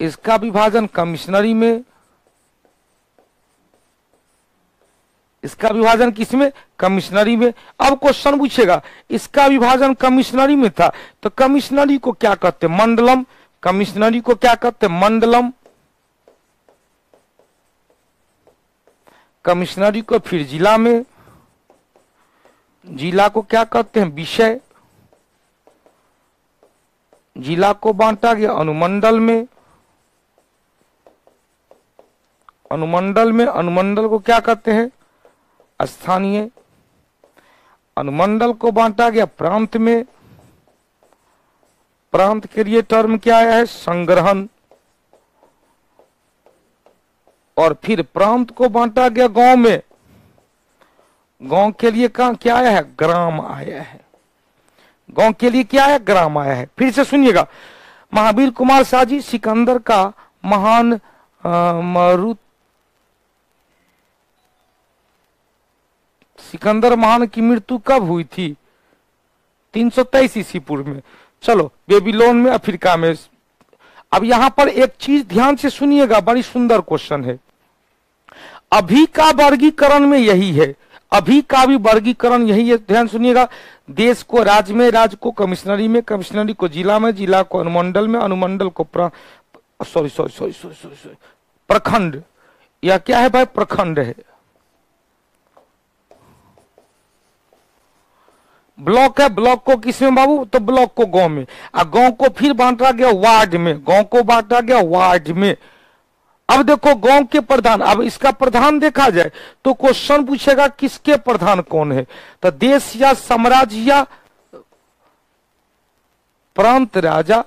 इसका विभाजन कमिश्नरी में। इसका विभाजन किसमें कमिश्नरी में। अब क्वेश्चन पूछेगा, इसका विभाजन कमिश्नरी में था तो कमिश्नरी को क्या कहते? मंडलम। कमिश्नरी को क्या कहते? मंडलम। कमिश्नरी को फिर जिला में, जिला को क्या कहते हैं, विषय? जिला को बांटा गया अनुमंडल में। अनुमंडल में, अनुमंडल को क्या कहते हैं? स्थानीय। अनुमंडल को बांटा गया प्रांत में। प्रांत के लिए टर्म क्या आया है? संग्रहण। और फिर प्रांत को बांटा गया गाँव में। गाँव के लिए कहा क्या आया है? ग्राम आया है। गाँव के लिए क्या है? ग्राम आया है। फिर से सुनिएगा। महावीर कुमार शाह जी, सिकंदर का महान मरुत सिकंदर महान की मृत्यु कब हुई थी? तीन सौ तेईस ईसी पूर्व में। चलो, बेबीलोन में, अफ्रीका में। अब यहाँ पर एक चीज़ ध्यान से सुनिएगा, बड़ी सुंदर क्वेश्चन है। अभी का वर्गीकरण में यही है। अभी का भी वर्गीकरण यही है। ध्यान सुनिएगा, देश को, राज्य में, राज्य को, कमिश्नरी में, कमिश्नरी को जिला में, जिला को अनुमंडल में, अनुमंडल को sorry sorry sorry sorry sorry प्रखंड। या क्या है भाई? प्रखंड है। ब्लॉक है, ब्लॉक को किसमें बाबू? तो ब्लॉक को गाँव में। और गाँव को फिर बांटा गया वार्ड में। गाँव को बांटा गया वार्ड में। अब देखो गाँव के प्रधान, अब इसका प्रधान देखा जाए तो क्वेश्चन पूछेगा किसके प्रधान कौन है? तो देश या साम्राज्य या प्रांत राजा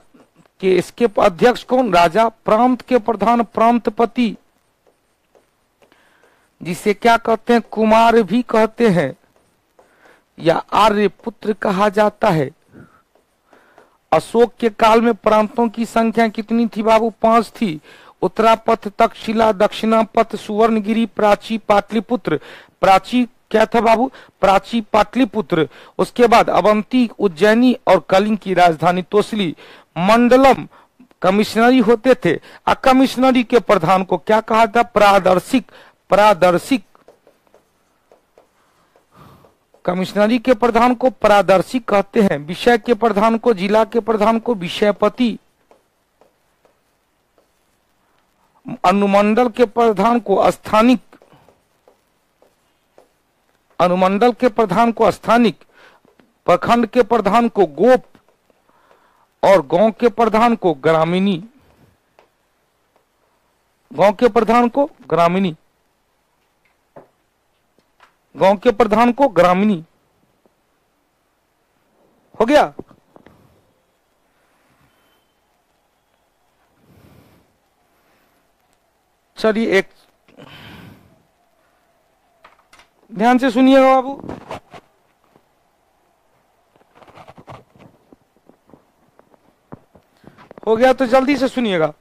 के, इसके अध्यक्ष कौन? राजा प्रांत के प्रधान प्रांतपति। जिसे क्या कहते हैं? कुमार भी कहते हैं। या आर्य पुत्र कहा जाता है। अशोक के काल में प्रांतों की संख्या कितनी थी बाबू? पाँच थी। उत्तरापथ तक्षशिला दक्षिणापथ सुवर्णगिरी, प्राची पाटलिपुत्र। प्राची क्या था बाबू? प्राची पाटलिपुत्र। उसके बाद अवंती, उज्जैनी और कलिंग की राजधानी तोसली। मंडलम कमिश्नरी होते थे। आ कमिश्नरी के प्रधान को क्या कहा था? प्रादर्शिक प्रादर्शिक। कमिश्नरी के प्रधान को प्रादर्शिक कहते हैं। विषय के प्रधान को, जिला के प्रधान को विषयपति। अनुमंडल के प्रधान को स्थानिक, अनुमंडल के प्रधान को स्थानिक, प्रखंड के प्रधान को गोप, और गाँव के प्रधान को ग्रामीणी। गाँव के प्रधान को ग्रामीणी। गाँव के प्रधान को ग्रामीणी। हो गया? चलिए एक ध्यान से सुनिएगा बाबू। हो गया तो जल्दी से सुनिएगा।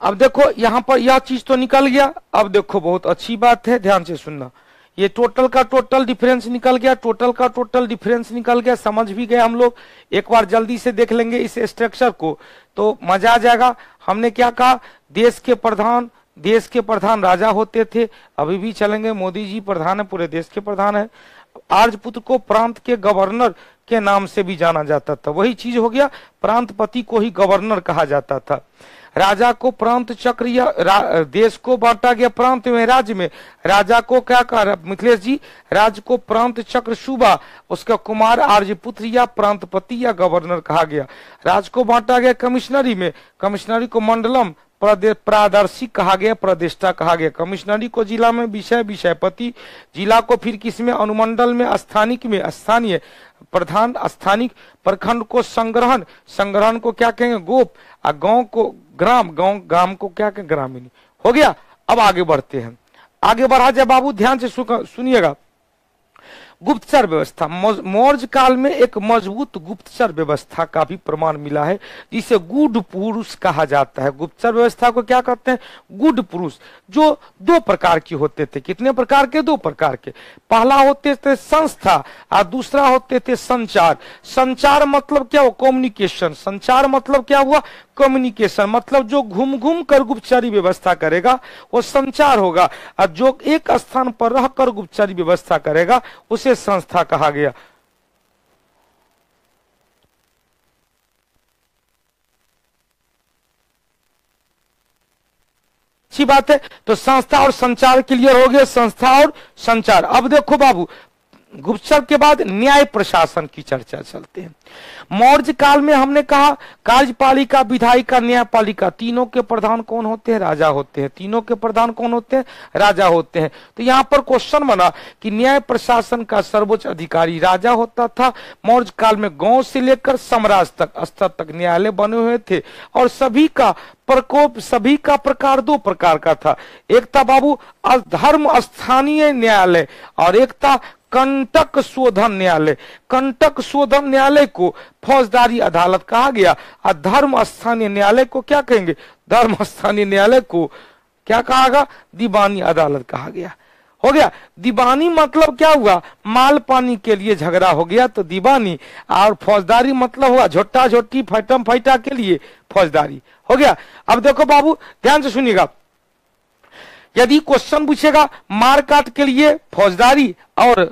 अब देखो, यहाँ पर यह चीज़ तो निकल गया। अब देखो, बहुत अच्छी बात है, ध्यान से सुनना। ये टोटल का टोटल डिफरेंस निकल गया टोटल का टोटल डिफरेंस निकल गया, समझ भी गए हम लोग। एक बार जल्दी से देख लेंगे इस स्ट्रक्चर को। तो मज़ा आ जाएगा। हमने क्या कहा? देश के प्रधान, देश के प्रधान राजा होते थे। अभी भी चलेंगे। मोदी जी प्रधान है, पूरे देश के प्रधान है। आर्यपुत्र को प्रांत के गवर्नर के नाम से भी जाना जाता था। वही चीज़ हो गया। प्रांतपति को ही गवर्नर कहा जाता था। राजा को प्रांत चक्र या देश को बांटा गया प्रांत में, राज्य में। राजा को क्या कहा मिथिलेश जी? राज्य को प्रांत चक्र शुभा, उसका कुमार आर्यपुत्र या प्रांतपति या गवर्नर कहा गया। राज्य को बांटा गया कमिश्नरी में। कमिश्नरी को मंडलम प्रादर्शी कहा गया, प्रदेष्टा कहा गया। कमिश्नरी को जिला में विषय, विषयपति। जिला को फिर किसमें अनुमंडल में, स्थानिक में, स्थानीय, प्रधान स्थानिक प्रखंड को संग्रहण। संग्रहण को क्या कहेंगे? गोप। और गाँव को ग्राम, गाँव, ग्राम को क्या कहें? ग्रामीण। हो गया? अब आगे बढ़ते हैं। आगे बढ़ा जाए बाबू, ध्यान से सुनिएगा। गुप्तचर व्यवस्था। मौर्य काल में एक मज़बूत गुप्तचर व्यवस्था का भी प्रमाण मिला है, जिसे गुड पुरुष कहा जाता है। गुप्तचर व्यवस्था को क्या कहते हैं? गुड पुरुष, जो दो प्रकार की होते थे। कितने प्रकार के? दो प्रकार के। पहला होते थे संस्था, और दूसरा होते थे संचार। संचार मतलब क्या हुआ? कम्युनिकेशन संचार मतलब क्या हुआ? कम्युनिकेशन मतलब जो घूम घूम कर गुप्तचारी व्यवस्था करेगा, वो संचार होगा। और जो एक स्थान पर रहकर गुप्तचारी व्यवस्था करेगा, उसे संस्था कहा गया। अच्छी बात है तो संस्था और संचार क्लियर हो गया संस्था और संचार। अब देखो बाबू गुप्तचर के बाद न्याय प्रशासन की चर्चा चलते हैं। मौर्य काल में हमने कहा, कार्यपालिका, विधायिका, न्यायपालिका, तीनों के प्रधान कौन होते हैं? राजा होते हैं। तीनों के प्रधान कौन होते हैं? राजा होते हैं। तो यहाँ पर क्वेश्चन बना कि न्याय प्रशासन का सर्वोच्च अधिकारी राजा होता था। मौर्य काल में गाँव से लेकर समराज तक, स्तर तक न्यायालय बने हुए थे और सभी का प्रकोप, सभी का प्रकार दो प्रकार का था। एक था बाबू धर्म स्थानीय न्यायालय और एक था कंटक शोधन न्यायालय। कंटक शोधन न्यायालय को फौजदारी अदालत कहा गया। और धर्म स्थानीय न्यायालय को क्या कहेंगे? धर्म स्थानीय न्यायालय को क्या कहा गया? दीवानी अदालत कहा गया। हो गया? दीवानी मतलब क्या हुआ? माल पानी के लिए झगड़ा हो गया तो दीवानी। और फौजदारी मतलब हुआ झोटा झोटी फैटम फैटा के लिए फौजदारी। हो गया? अब देखो बाबू, ध्यान से सुनिएगा। यदि क्वेश्चन पूछेगा मारकाट के लिए फौजदारी और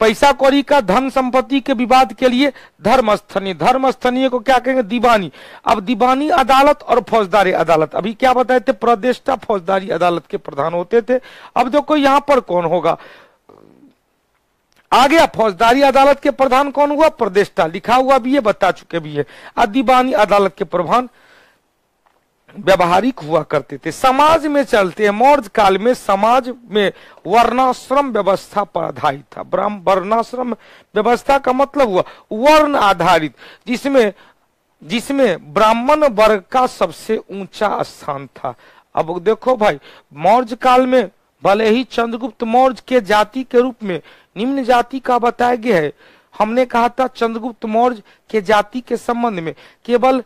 पैसा कौड़ी का धन संपत्ति के विवाद के लिए धर्म स्थनीय धर्म को क्या कहेंगे? दीवानी। अब दीवानी अदालत और फौजदारी अदालत। अभी क्या बताए थे? प्रदेष्टा फौजदारी अदालत के प्रधान होते थे। अब देखो यहाँ पर कौन होगा? आ गया फौजदारी अदालत के प्रधान कौन हुआ? प्रदेष्टा। लिखा हुआ भी है, बता चुके भी है। दीवानी अदालत के प्रधान व्यवहारिक हुआ करते थे। समाज में चलते हैं मौर्य काल में समाज में वर्णाश्रम व्यवस्था पर आधारित था। वर्णाश्रम व्यवस्था का मतलब हुआ वर्ण आधारित, जिसमें जिसमें ब्राह्मण वर्ग का सबसे ऊँचा स्थान था। अब देखो भाई, मौर्य काल में भले ही चंद्रगुप्त मौर्य के जाति के रूप में निम्न जाति का बताया गया है, हमने कहा था चंद्रगुप्त मौर्य के जाति के संबंध में केवल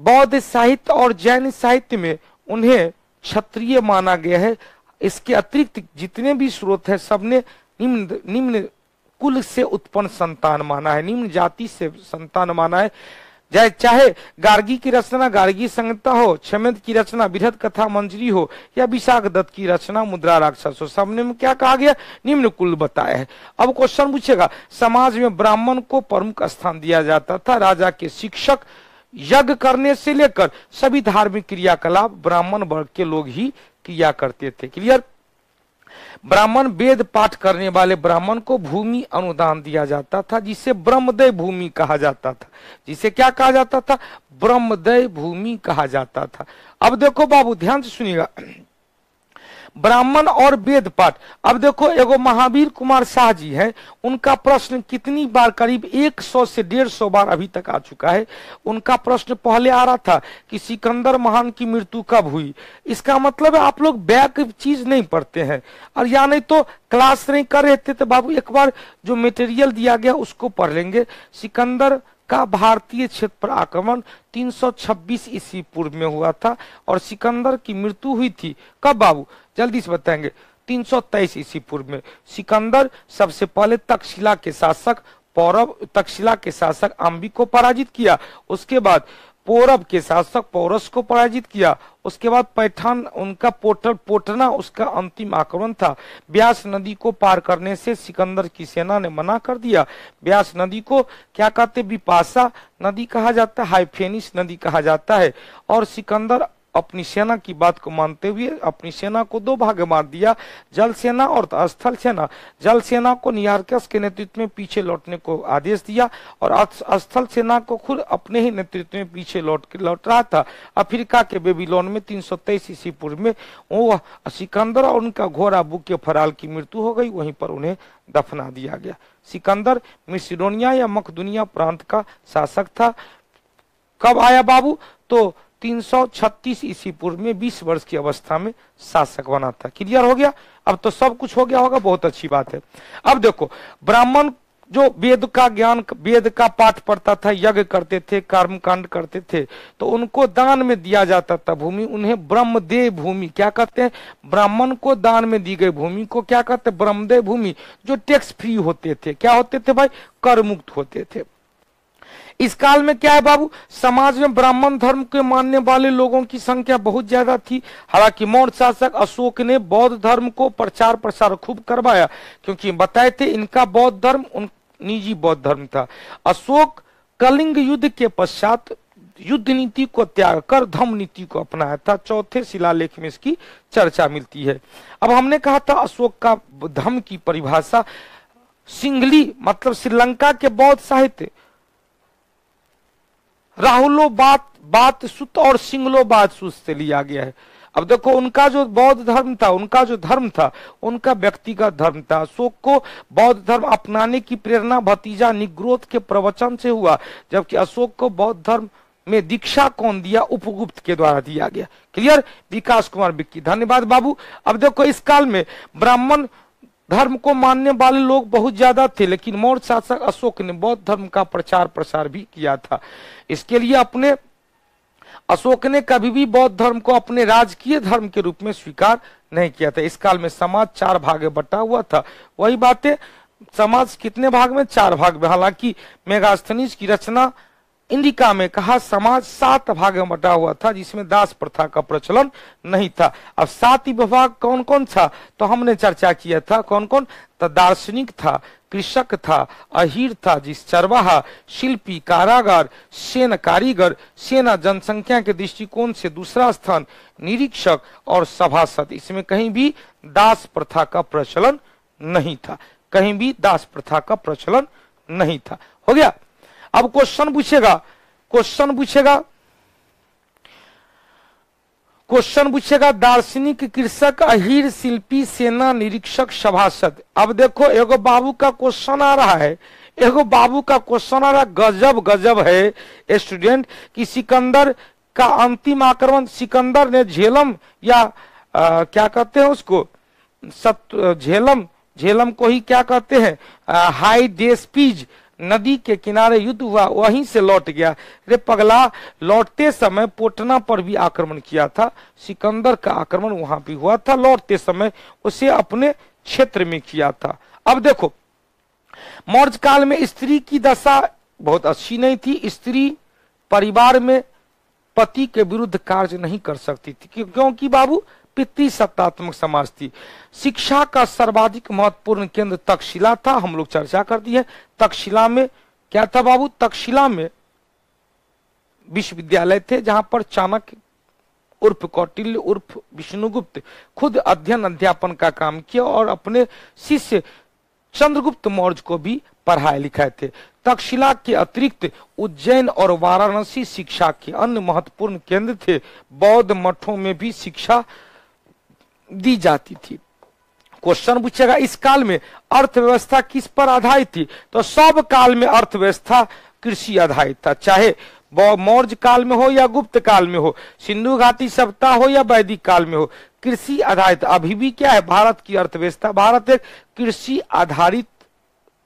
बौद्ध साहित्य और जैन साहित्य में उन्हें क्षत्रिय माना गया है। इसके अतिरिक्त जितने भी स्रोत है, सबने निम्न निम्न कुल से उत्पन्न संतान माना है। निम्न जाति से संतान माना है। चाहे चाहे गार्गी की रचना गार्गी संहिता हो क्षमेद की रचना बृहद कथा मंजरी हो, या विशाख दत्त की रचना मुद्रा राक्षस हो, सबने में क्या कहा गया? निम्न कुल बताया है। अब क्वेश्चन पूछेगा, समाज में ब्राह्मण को प्रमुख स्थान दिया जाता था। राजा के शिक्षक यज्ञ करने से लेकर सभी धार्मिक क्रियाकलाप ब्राह्मण वर्ग के लोग ही किया करते थे। क्लियर ब्राह्मण वेद पाठ करने वाले ब्राह्मण को भूमि अनुदान दिया जाता था, जिसे ब्रह्मदय भूमि कहा जाता था। जिसे क्या कहा जाता था? ब्रह्मदय भूमि कहा जाता था। अब देखो बाबू, ध्यान से सुनिएगा। ब्राह्मण और वेद पाठ। अब देखो, एगो महावीर कुमार शाह जी है, उनका प्रश्न कितनी बार, करीब 100 से 150 बार अभी तक आ चुका है। उनका प्रश्न पहले आ रहा था कि सिकंदर महान की मृत्यु कब हुई? इसका मतलब है आप लोग बैक चीज़ नहीं पढ़ते हैं। और या नहीं तो क्लास नहीं कर रहे थे तो बाबू, एक बार जो मेटेरियल दिया गया उसको पढ़ लेंगे। सिकंदर का भारतीय क्षेत्र पर आक्रमण 326 ईस्वी पूर्व में हुआ था और सिकंदर की मृत्यु हुई थी। कब बाबू? जल्दी से बताएँगे। 323 ईस्वी पूर्व में। सिकंदर सबसे पहले तक्षशिला के शासक, पौरव तक्षशिला के शासक अम्बी को पराजित किया। उसके बाद पौरव के शासक पौरस को पराजित किया। उसके बाद पैठान, उनका पोटल पोटना उसका अंतिम आक्रमण था। ब्यास नदी को पार करने से सिकंदर की सेना ने मना कर दिया। ब्यास नदी को क्या कहते विपाशा नदी कहा जाता है, हाइफेनिस नदी कहा जाता है। और सिकंदर अपनी सेना की बात को मानते हुए अपनी सेना को दो भाग मार दिया। जल सेना और स्थल सेना। जल सेना को नियारकस के नेतृत्व में पीछे लौटने को आदेश दिया और स्थल सेना को खुद अपने ही नेतृत्व में पीछे लौट लौट रहा था। अफ्रीका के बेबीलोन में तीन सौ तेईस ईस्वी पूर्व में वो सिकंदर और उनका घोड़ा बुक फराल की मृत्यु हो गई। वहीं पर उन्हें दफना दिया गया। सिकंदर मिसिडोनिया या मखदुनिया प्रांत का शासक था। कब आया बाबू? तो 336 ईस्वी पूर्व में 20 वर्ष की अवस्था में शासक बना था क्लियर हो गया? अब तो सब कुछ हो गया होगा, बहुत अच्छी बात है। अब देखो, ब्राह्मण जो वेद का ज्ञान, वेद का पाठ पढ़ता था, यज्ञ करते थे कर्म कांड करते थे तो उनको दान में दिया जाता था भूमि, उन्हें ब्रह्मदेव भूमि क्या कहते हैं? ब्राह्मण को दान में दी गई भूमि को क्या कहते हैं? ब्रह्मदेव भूमि, जो टैक्स फ्री होते थे। क्या होते थे भाई? कर मुक्त होते थे। इस काल में क्या है बाबू? समाज में ब्राह्मण धर्म के मानने वाले लोगों की संख्या बहुत ज़्यादा थी। हालाँकि मौर्य शासक अशोक ने बौद्ध धर्म को प्रचार प्रसार खूब करवाया, क्योंकि बताए थे इनका बौद्ध धर्म उन निजी बौद्ध धर्म था। अशोक कलिंग युद्ध के पश्चात युद्ध नीति को त्याग कर धम नीति को अपनाया था। चौथे शिलालेख में इसकी चर्चा मिलती है। अब हमने कहा था अशोक का धर्म की परिभाषा सिंगली मतलब श्रीलंका के बौद्ध साहित्य राहुलो बात बात सुत और सिंगलो बात सुत से लिया गया है। अब देखो, उनका जो बौद्ध धर्म था, उनका जो धर्म था, उनका व्यक्तिगत धर्म था। अशोक को बौद्ध धर्म अपनाने की प्रेरणा भतीजा निग्रोध के प्रवचन से हुआ, जबकि अशोक को बौद्ध धर्म में दीक्षा कौन दिया? उपगुप्त के द्वारा दिया गया। क्लियर विकास कुमार बिक्की। धन्यवाद बाबू। अब देखो, इस काल में ब्राह्मण धर्म को मानने वाले लोग बहुत ज़्यादा थे, लेकिन मौर्य शासक अशोक ने बौद्ध धर्म का प्रचार प्रसार भी किया था। इसके लिए अपने, अशोक ने कभी भी बौद्ध धर्म को अपने राजकीय धर्म के रूप में स्वीकार नहीं किया था। इस काल में समाज चार भाग बटा हुआ था। वही बातें, समाज कितने भाग में? चार भाग में। हालाँकि मेगास्थनीज की रचना इंडिका में कहा, समाज सात भाग में बटा हुआ था, जिसमें दास प्रथा का प्रचलन नहीं था। अब सात विभाग कौन कौन था? तो हमने चर्चा किया था कौन कौन तो दार्शनिक था, कृषक था, अहीर था, जिस चरवाहा, शिल्पी, कारागार, सेना कारीगर, सेना जनसंख्या के दृष्टिकोण से दूसरा स्थान, निरीक्षक और सभासद। इसमें कहीं भी दास प्रथा का प्रचलन नहीं था। कहीं भी दास प्रथा का प्रचलन नहीं था। हो गया? अब क्वेश्चन पूछेगा। क्वेश्चन पूछेगा। क्वेश्चन पूछेगा दार्शनिक कृषक अहिर शिल्पी सेना निरीक्षक सभासद। अब देखो एगो बाबू का क्वेश्चन आ रहा है। एगो बाबू का क्वेश्चन आ रहा गजब गजब है। स्टूडेंट कि सिकंदर का अंतिम आक्रमण सिकंदर ने झेलम या आ, क्या कहते हैं उसको? सत झेलम झेलम को ही क्या कहते हैं? हाई डेस्पीज नदी के किनारे युद्ध हुआ, वहीं से लौट गया। रे पगला, लौटते समय पोटना पर भी आक्रमण किया था। सिकंदर का आक्रमण वहाँ भी हुआ था। लौटते समय उसे अपने क्षेत्र में किया था। अब देखो, मौर्य काल में स्त्री की दशा बहुत अच्छी नहीं थी। स्त्री परिवार में पति के विरुद्ध कार्य नहीं कर सकती थी। क्योंकि बाबू पितृ सत्तात्मक समाज थी। शिक्षा का सर्वाधिक महत्वपूर्ण केंद्र तक्षशिला था, हम लोग चर्चा कर दी है। तक्षशिला में क्या था बाबू? तक्षशिला में विश्वविद्यालय थे, जहाँ पर चाणक्य, उर्फ़ कौटिल्य, उर्फ़ विष्णुगुप्त खुद अध्ययन अध्यापन का काम किया और अपने शिष्य चंद्रगुप्त मौर्य को भी पढ़ाए लिखाए थे। तक्षशिला के अतिरिक्त उज्जैन और वाराणसी शिक्षा के अन्य महत्वपूर्ण केंद्र थे। बौद्ध मठों में भी शिक्षा दी जाती थी। क्वेश्चन पूछेगा, इस काल में अर्थव्यवस्था किस पर आधारित थी? तो सब काल में अर्थव्यवस्था कृषि आधारित था, चाहे मौर्य काल में हो या गुप्त काल में हो, सिंधु घाटी सप्ताह हो या वैदिक काल में हो, कृषि आधारित। अभी भी क्या है? भारत की अर्थव्यवस्था, भारत एक कृषि आधारित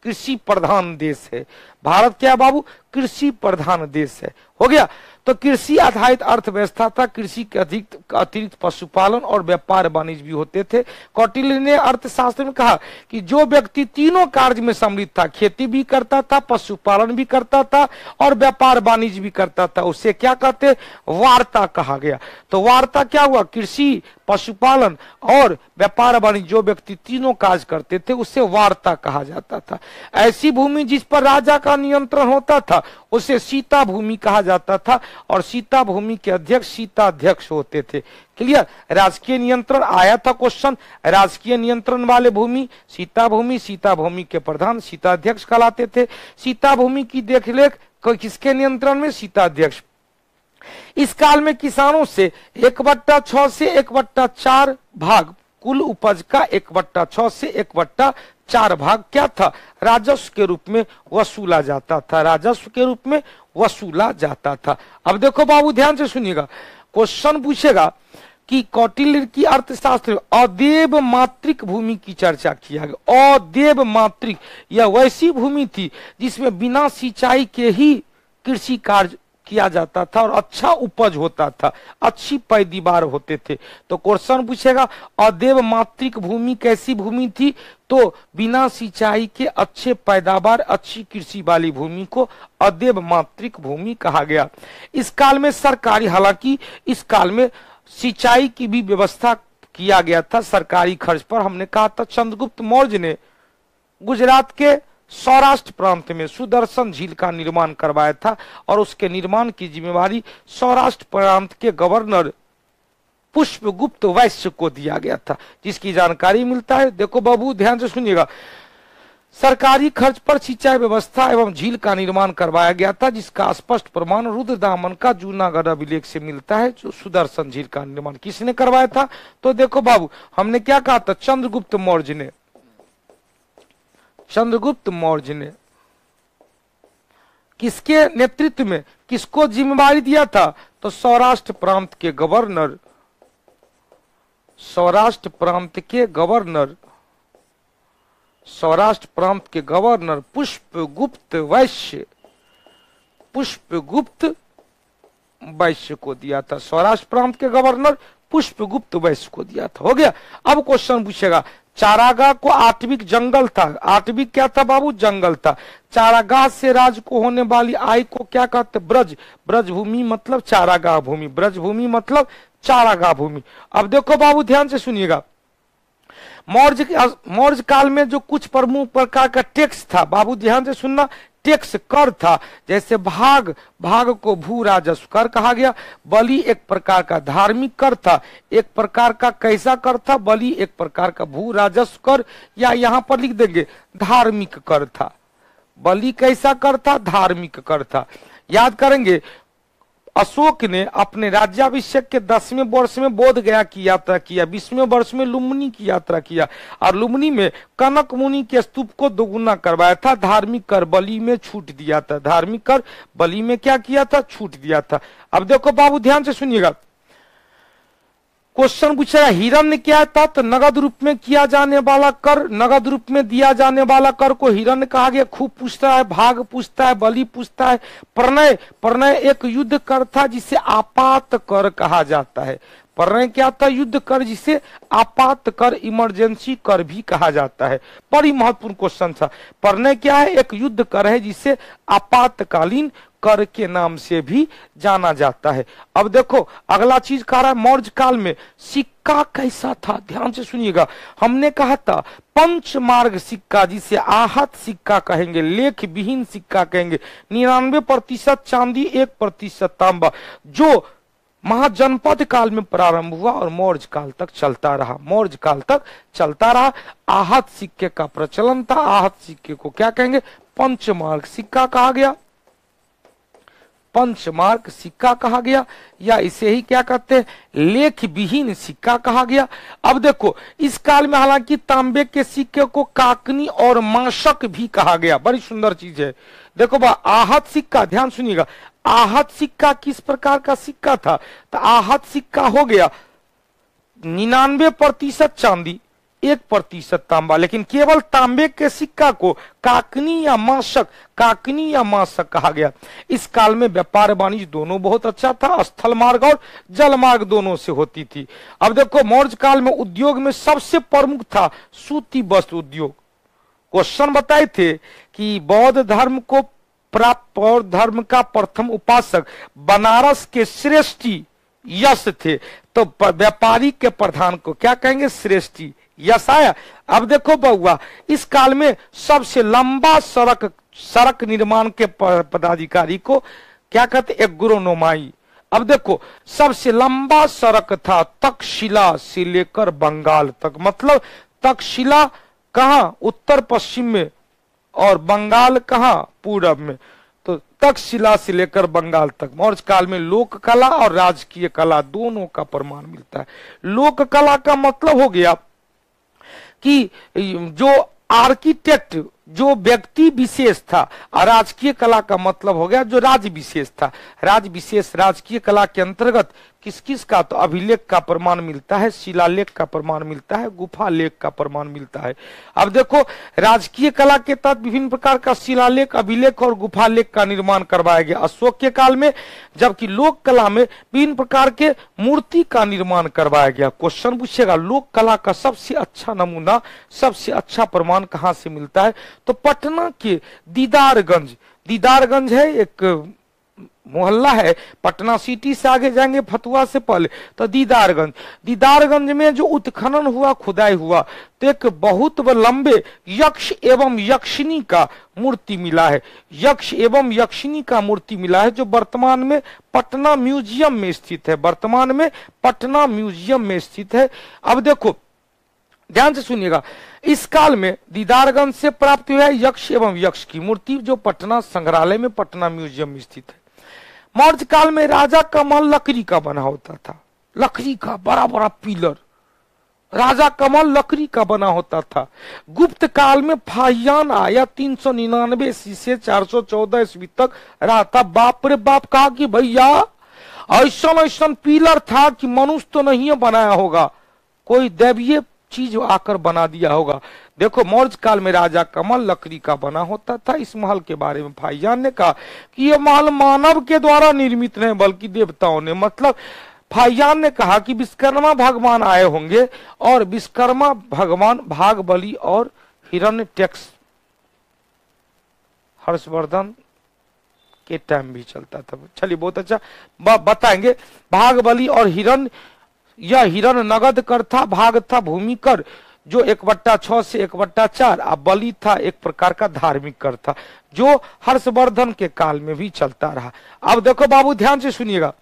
कृषि प्रधान देश है। भारत क्या बाबू? कृषि प्रधान देश है। हो गया? तो कृषि आधारित अर्थव्यवस्था था। कृषि के अधिक अतिरिक्त पशुपालन और व्यापार वाणिज्य भी होते थे। कौटिल्य ने अर्थशास्त्र में कहा कि जो व्यक्ति तीनों कार्य में सम्मिलित था, खेती भी करता था, पशुपालन भी करता था और व्यापार वाणिज्य भी करता था, उसे क्या कहते वार्ता कहा गया। तो वार्ता क्या हुआ? कृषि पशुपालन और व्यापार वाणिज्य, जो व्यक्ति तीनों कार्य करते थे, उसे वार्ता कहा जाता था। ऐसी भूमि जिस पर राजा का नियंत्रण होता था, उसे सीता भूमि कहा जाता था और सीता भूमि के अध्यक्ष सीता अध्यक्ष होते थे। क्लियर? राजकीय नियंत्रण आया था क्वेश्चन। राजकीय नियंत्रण वाले भूमि, सीता भूमि सीता भूमि के प्रधान सीता अध्यक्ष कहलाते थे। सीता भूमि की देखरेख किसके नियंत्रण में? सीता अध्यक्ष इस काल में किसानों से एक बट्टा छ से एक बट्टा चार भाग, कुल उपज का एक बट्टा छ से एक बट्टा चार भाग क्या था? राजस्व के रूप में वसूला जाता था। राजस्व के रूप में वसूला जाता था। अब देखो बाबू, ध्यान से सुनिएगा। क्वेश्चन पूछेगा कि कौटिल्य की अर्थशास्त्र अदेव मात्रिक भूमि की चर्चा किया गया अदेव मात्रिक, यह वैसी भूमि थी जिसमें बिना सिंचाई के ही कृषि कार्य किया जाता था और अच्छा उपज होता था। अच्छी पैदीवार होते थे। तो क्वेश्चन पूछेगा, अदेव मात्रिक भूमि कैसी भूमि थी? तो बिना सिंचाई के अच्छे पैदावार, अच्छी कृषि वाली भूमि को अदेव मातृक भूमि कहा गया। इस काल में सरकारी, हालाँकि इस काल में सिंचाई की भी व्यवस्था किया गया था सरकारी खर्च पर। हमने कहा था, चंद्रगुप्त मौर्य ने गुजरात के सौराष्ट्र प्रांत में सुदर्शन झील का निर्माण करवाया था और उसके निर्माण की जिम्मेवारी सौराष्ट्र प्रांत के गवर्नर पुष्प गुप्त वैश्य को दिया गया था, जिसकी जानकारी मिलता है। देखो बाबू, ध्यान से सुनिएगा। सरकारी खर्च पर सिंचाई व्यवस्था एवं झील का निर्माण करवाया गया था, जिसका स्पष्ट प्रमाण रुद्र दामन का जूनागढ़ अभिलेख से मिलता है, जो सुदर्शन झील का निर्माण किसने करवाया था? तो देखो बाबू, हमने क्या कहा था? चंद्रगुप्त मौर्य ने चंद्रगुप्त मौर्य ने। किसके नेतृत्व में किसको जिम्मेवारी दिया था? तो सौराष्ट्र प्रांत के गवर्नर, सौराष्ट्र प्रांत के गवर्नर, सौराष्ट्र प्रांत के गवर्नर पुष्पगुप्त वैश्य पुष्पगुप्त वैश्य को दिया था। सौराष्ट्र प्रांत के गवर्नर पुष्पगुप्त वैश्य को दिया था। हो गया। अब क्वेश्चन पूछेगा चारागाह को आठविक जंगल था। आठविक क्या था बाबू? जंगल था। चारागाह से राज को होने वाली आय को क्या कहते? ब्रज। ब्रज भूमि मतलब चारागाह भूमि। ब्रज भूमि मतलब चारागाह भूमि। अब देखो बाबू, ध्यान से सुनिएगा। मौर्य मौर्य काल में जो कुछ प्रमुख प्रकार का टैक्स था, बाबू ध्यान से सुनना। टैक्स कर था। जैसे भाग भाग को भू राजस्व कर कहा गया, बलि एक प्रकार का धार्मिक कर था। एक प्रकार का कैसा कर था? बलि एक प्रकार का भू राजस्व कर, या यहाँ पर लिख देंगे, धार्मिक कर था। बलि कैसा कर था? धार्मिक कर था। याद करेंगे अशोक ने अपने राज्याभिषेक के दसवें वर्ष में बोध गया की यात्रा किया बीसवें वर्ष में लुम्बनी की यात्रा किया और लुम्बनी में कनक मुनि के स्तूप को दोगुना करवाया था। धार्मिक कर बलि में छूट दिया था। धार्मिक कर बलि में क्या किया था? छूट दिया था। अब देखो बाबू, ध्यान से सुनिएगा। क्वेश्चन पूछ रहा हिरण्य क्या था? तो नगद रूप में किया जाने वाला कर, नगद रूप में दिया जाने वाला कर को हिरण्य कहा गया। खूब पूछता है, भाग पूछता है, बलि पूछता है। प्रणय प्रणय एक युद्ध कर था जिसे आपात कर कहा जाता है। प्रणय क्या था? युद्ध कर जिसे आपात कर, इमरजेंसी कर भी कहा जाता है। बड़ी महत्वपूर्ण क्वेश्चन था। प्रणय क्या है? एक युद्ध कर है जिसे आपातकालीन कर के नाम से भी जाना जाता है। अब देखो, अगला चीज़ कह रहा है मौर्य काल में सिक्का कैसा था? ध्यान से सुनिएगा। हमने कहा था, पंच मार्ग सिक्का, जिसे आहत सिक्का कहेंगे, लेख विहीन सिक्का कहेंगे, निन्यानवे प्रतिशत चांदी, एक प्रतिशत तांबा, जो महाजनपद काल में प्रारंभ हुआ और मौर्य काल तक चलता रहा। मौर्य काल तक चलता रहा। आहत सिक्के का प्रचलन था। आहत सिक्के को क्या कहेंगे? पंचमार्ग सिक्का कहा गया। पंचमार्क सिक्का कहा गया, या इसे ही क्या कहते हैं? लेख विहीन सिक्का कहा गया। अब देखो, इस काल में हालाँकि तांबे के सिक्के को काकनी और माशक भी कहा गया। बड़ी सुंदर चीज़ है। देखो बा, आहत सिक्का, ध्यान सुनिएगा। आहत सिक्का किस प्रकार का सिक्का था? तो आहत सिक्का हो गया निन्यानवे प्रतिशत चांदी। एक प्रतिशत तांबा, लेकिन केवल तांबे के सिक्का को काकनी या मासक, काकनी या मासक कहा गया। इस काल में व्यापार वाणिज्य दोनों बहुत अच्छा था, स्थल मार्ग और जल मार्ग दोनों से होती थी। अब देखो, मौर्य काल में उद्योग में सबसे प्रमुख था सूती वस्त्र उद्योग। क्वेश्चन बताए थे कि बौद्ध धर्म को प्राप्त बौद्ध धर्म का प्रथम उपासक बनारस के श्रेष्ठी यश थे। तो व्यापारी के प्रधान को क्या कहेंगे? श्रेष्ठी। यश आया अब देखो बउआ इस काल में सबसे लंबा सड़क सड़क निर्माण के पदाधिकारी को क्या कहते एक गुरुनोमाई अब देखो, सबसे लंबा सड़क था तक्षशिला से लेकर बंगाल तक। मतलब तक्षशिला कहा? उत्तर पश्चिम में और बंगाल कहा? पूरब में। तो तक्षशिला से लेकर बंगाल तक। मौर्य काल में लोक कला और राजकीय कला दोनों का प्रमाण मिलता है। लोक कला का मतलब हो गया कि जो आर्किटेक्ट जो व्यक्ति विशेष था राजकीय कला का मतलब हो गया जो राज विशेष था। राज विशेष राजकीय कला के अंतर्गत किस किस का? तो अभिलेख का प्रमाण मिलता है, शिलालेख का प्रमाण मिलता है, गुफा लेख का प्रमाण मिलता है। अब देखो, राजकीय कला के तहत विभिन्न प्रकार का शिलालेख, अभिलेख और गुफा लेख का निर्माण करवाया गया। अशोक के काल में, जबकि लोक कला में विभिन्न प्रकार के मूर्ति का निर्माण करवाया गया। क्वेश्चन पूछेगा लोक कला का सबसे अच्छा नमूना, सबसे अच्छा प्रमाण कहाँ से मिलता है? तो पटना के दीदारगंज दीदारगंज है एक मोहल्ला है, पटना सिटी से आगे जाएँगे फतुआ से पहले तो दीदारगंज। दीदारगंज में जो उत्खनन हुआ, खुदाई हुआ तो एक बहुत लंबे यक्ष एवं यक्षिणी का मूर्ति मिला है। यक्ष एवं यक्षिणी का मूर्ति मिला है जो वर्तमान में पटना म्यूज़ियम में स्थित है। वर्तमान में पटना म्यूज़ियम में स्थित है। अब देखो ध्यान से सुनिएगा। इस काल में दीदारगंज से प्राप्त हुआ यक्ष एवं यक्ष की मूर्ति जो पटना संग्रहालय में पटना म्यूज़ियम में स्थित है। मौर्य काल में राजा का महल लकड़ी का बना होता था। लकड़ी का बड़ा बड़ा पिलर। राजा कमल लकड़ी का बना होता था। गुप्त काल में फाहियान आया तीन सौ निन्यानवे ईस्वी से चार सौ चौदह ईस्वी तक। रहा था बाप रे बाप कहा कि भैया ऐसा ऐसा पिलर था कि मनुष्य तो नहीं बनाया होगा। कोई दैवीय चीज़ आकर बना दिया होगा। देखो, मौर्य काल में राजा कमल लकड़ी का बना होता था, इस महल के बारे में भाईजान ने कहा कि यह महल मानव के द्वारा निर्मित नहीं, बल्कि देवताओं ने मतलब फाइयान ने कहा कि विश्वकर्मा भगवान आए होंगे और विश्वकर्मा भगवान भाग बलि और हिरण्य टैक्स हर्षवर्धन के टाइम भी चलता था। चलिए, बहुत अच्छा। बताएँगे भाग बलि और हिरण यह हिरण नगद कर था, भाग था, भूमि कर, जो एक बट्टा छ से एक बट्टा चार, अब बलि था, एक प्रकार का धार्मिक कर था, जो हर्षवर्धन के काल में भी चलता रहा। अब देखो बाबू, ध्यान से सुनिएगा।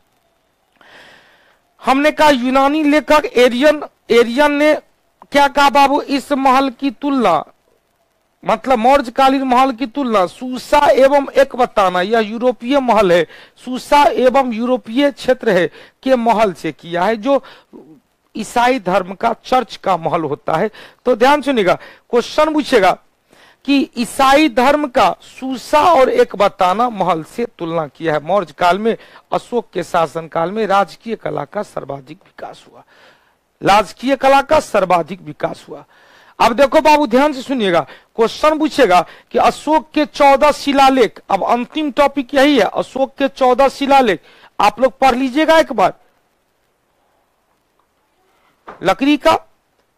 हमने कहा, यूनानी लेखक एरियन एरियन ने क्या कहा बाबू, इस महल की तुलना मतलब मौर्यकालीन महल की तुलना सूसा एवं एक बताना यह यूरोपीय महल है। सूसा एवं यूरोपीय क्षेत्र है के महल से किया है, जो ईसाई धर्म का, चर्च का महल होता है। तो ध्यान सुनिएगा, क्वेश्चन पूछेगा कि ईसाई धर्म का सूसा और एक बताना महल से तुलना किया है। मौर्य काल में, अशोक के शासन काल में राजकीय कला का सर्वाधिक विकास हुआ। राजकीय कला का सर्वाधिक विकास हुआ। अब देखो बाबू, ध्यान से सुनिएगा। क्वेश्चन पूछेगा कि अशोक के चौदह शिलालेख, अब अंतिम टॉपिक यही है, अशोक के चौदह शिलालेख। आप लोग पढ़ लीजिएगा एक बार। लकड़ी का?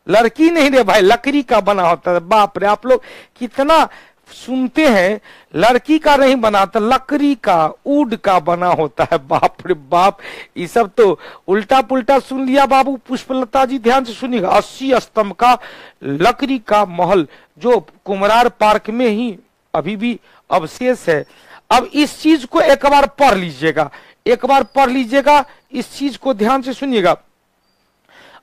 लड़की नहीं रे भाई, लकड़ी का बना होता है। बाप रे, आप लोग कितना सुनते हैं, लड़की का नहीं बनाता लकड़ी का ऊड का बना होता है। बाप रे बाप, ये सब तो उल्टा पुल्टा सुन लिया बाबू, पुष्पलता जी ध्यान से सुनिएगा अस्सी स्तंभ का लकड़ी का महल, जो कुमरार पार्क में ही अभी भी अवशेष है। अब इस चीज़ को एक बार पढ़ लीजिएगा, एक बार पढ़ लीजिएगा, इस चीज़ को ध्यान से सुनिएगा।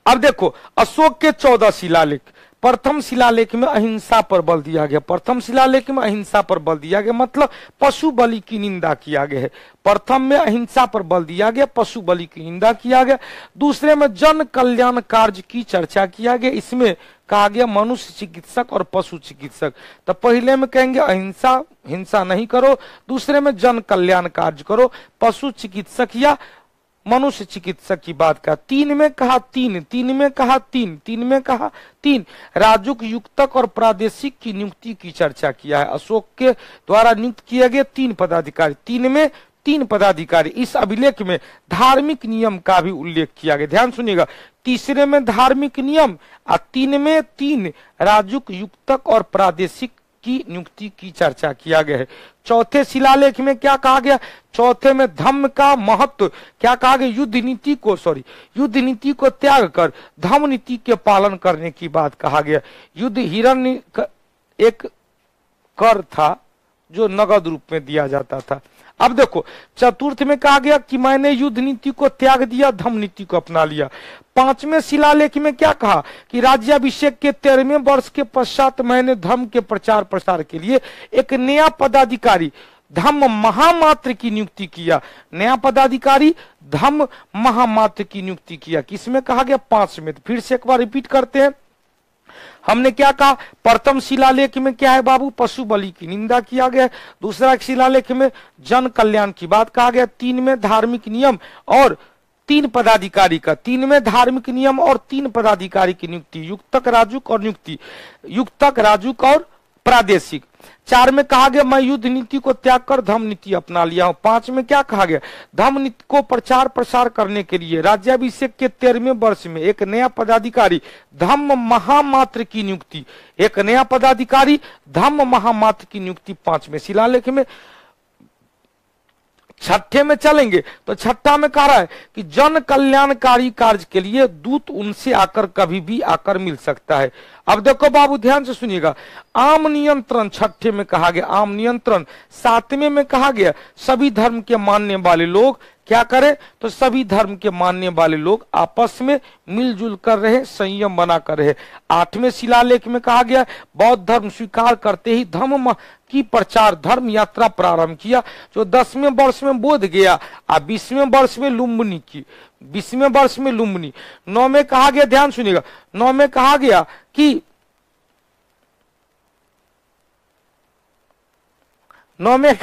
अब देखो, अशोक के चौदह शिलालेख प्रथम शिलालेख में अहिंसा पर बल दिया गया। प्रथम शिलालेख में अहिंसा पर बल दिया गया मतलब पशु बलि की निंदा किया गया है। प्रथम में अहिंसा पर बल दिया गया, पशु बलि की निंदा किया गया। दूसरे में जन कल्याण कार्य की चर्चा किया गया। इसमें कहा गया, मनुष्य चिकित्सक और पशु चिकित्सक। तो पहले में कहेंगे, अहिंसा, हिंसा नहीं करो। दूसरे में जन कल्याण कार्य करो। पशु चिकित्सक या मनुष्य चिकित्सक की बात का तीन में कहा तीन तीन में कहा तीन तीन में कहा तीन। राजुक युक्तक और प्रादेशिक की नियुक्ति की चर्चा किया है। अशोक के द्वारा नियुक्त किए गए तीन पदाधिकारी, तीन में तीन पदाधिकारी। इस अभिलेख में धार्मिक नियम का भी उल्लेख किया गया। ध्यान सुनिएगा, तीसरे में धार्मिक नियम और तीन में तीन। राजुक युक्तक और प्रादेशिक की नियुक्ति की चर्चा किया गया है। चौथे शिलालेख में क्या कहा गया? चौथे में धम्म का महत्व। क्या कहा गया? युद्ध नीति को सॉरी युद्ध नीति को त्याग कर धम्म नीति के पालन करने की बात कहा गया। युद्ध हिरण एक कर था, जो नगद रूप में दिया जाता था। अब देखो, चतुर्थ में कहा गया कि मैंने युद्ध नीति को त्याग दिया धम नीति को अपना लिया। पाँचवें शिलालेख में क्या कहा कि राज्याभिषेक के तेरहवें वर्ष के पश्चात मैंने धर्म के प्रचार प्रसार के लिए एक नया पदाधिकारी, धम्म महामात्र की नियुक्ति किया। नया पदाधिकारी, धम्म महामात्र की नियुक्ति किया। किसमें कहा गया? पाँच में फिर से एक बार रिपीट करते हैं। हमने क्या कहा? प्रथम शिलालेख में क्या है बाबू? पशु बलि की निंदा किया गया। दूसरा शिलालेख में जन कल्याण की बात कहा गया। तीन में धार्मिक नियम और तीन पदाधिकारी का। तीन में धार्मिक नियम और तीन पदाधिकारी की नियुक्ति। युक्तक राजुक और नियुक्ति। युक्तक राजुक और प्रादेशिक। चार में कहा गया, मैं युद्ध नीति को त्याग कर धर्म नीति अपना लिया हूँ। पाँच में क्या कहा गया, धर्म नीति को प्रचार प्रसार करने के लिए राज्याभिषेक के तेरहवें वर्ष में एक नया पदाधिकारी धम्म महामात्र की नियुक्ति। एक नया पदाधिकारी धम्म महामात्र की नियुक्ति पाँच में। शिलालेख में छठे में चलेंगे तो छठा में कह रहा है कि जन कल्याणकारी कार्य के लिए दूत उनसे आकर कभी भी आकर मिल सकता है। अब देखो बाबू, ध्यान से सुनिएगा। आम नियंत्रण छठे में कहा गया, आम नियंत्रण सातवें में कहा गया, सभी धर्म के मानने वाले लोग क्या करें? तो सभी धर्म के मानने वाले लोग आपस में मिलजुल कर रहे, संयम बना कर रहे। आठवें शिलालेख में कहा गया, बौद्ध धर्म स्वीकार करते ही धर्म की प्रचार धर्म यात्रा प्रारंभ किया, जो दसवें वर्ष में बोध गया और बीसवें वर्ष में लुम्बनी की, बीसवें वर्ष में लुम्बनी। नौ में कहा गया, ध्यान सुनिएगा नौ में कहा गया कि नौ में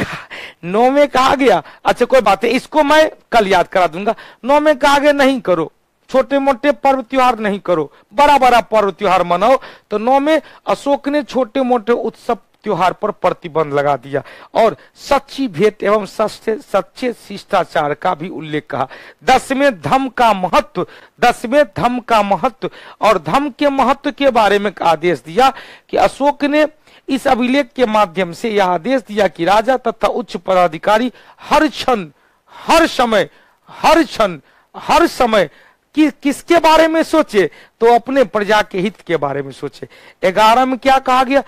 नौ में कहा गया अच्छा कोई बात है इसको मैं कल याद करा दूँगा। नौ में कहा गया, नहीं करो। छोटे मोटे पर्व त्योहार नहीं करो बड़ा बड़ा पर्व त्योहार मनाओ। तो नौ में अशोक ने छोटे मोटे उत्सव त्योहार पर प्रतिबंध लगा दिया और सच्ची भेंट एवं सच्चे सच्चे शिष्टाचार का भी उल्लेख कहा। दसवें धम का महत्व दसवें धम का महत्व और धम के महत्व के बारे में आदेश दिया कि अशोक ने इस अभिलेख के माध्यम से यह आदेश दिया कि राजा तथा उच्च पदाधिकारी हर क्षण, हर समय, हर क्षण, हर समय कि, किसके बारे में सोचे तो अपने प्रजा के हित के बारे में सोचे। ग्यारह में क्या कहा गया?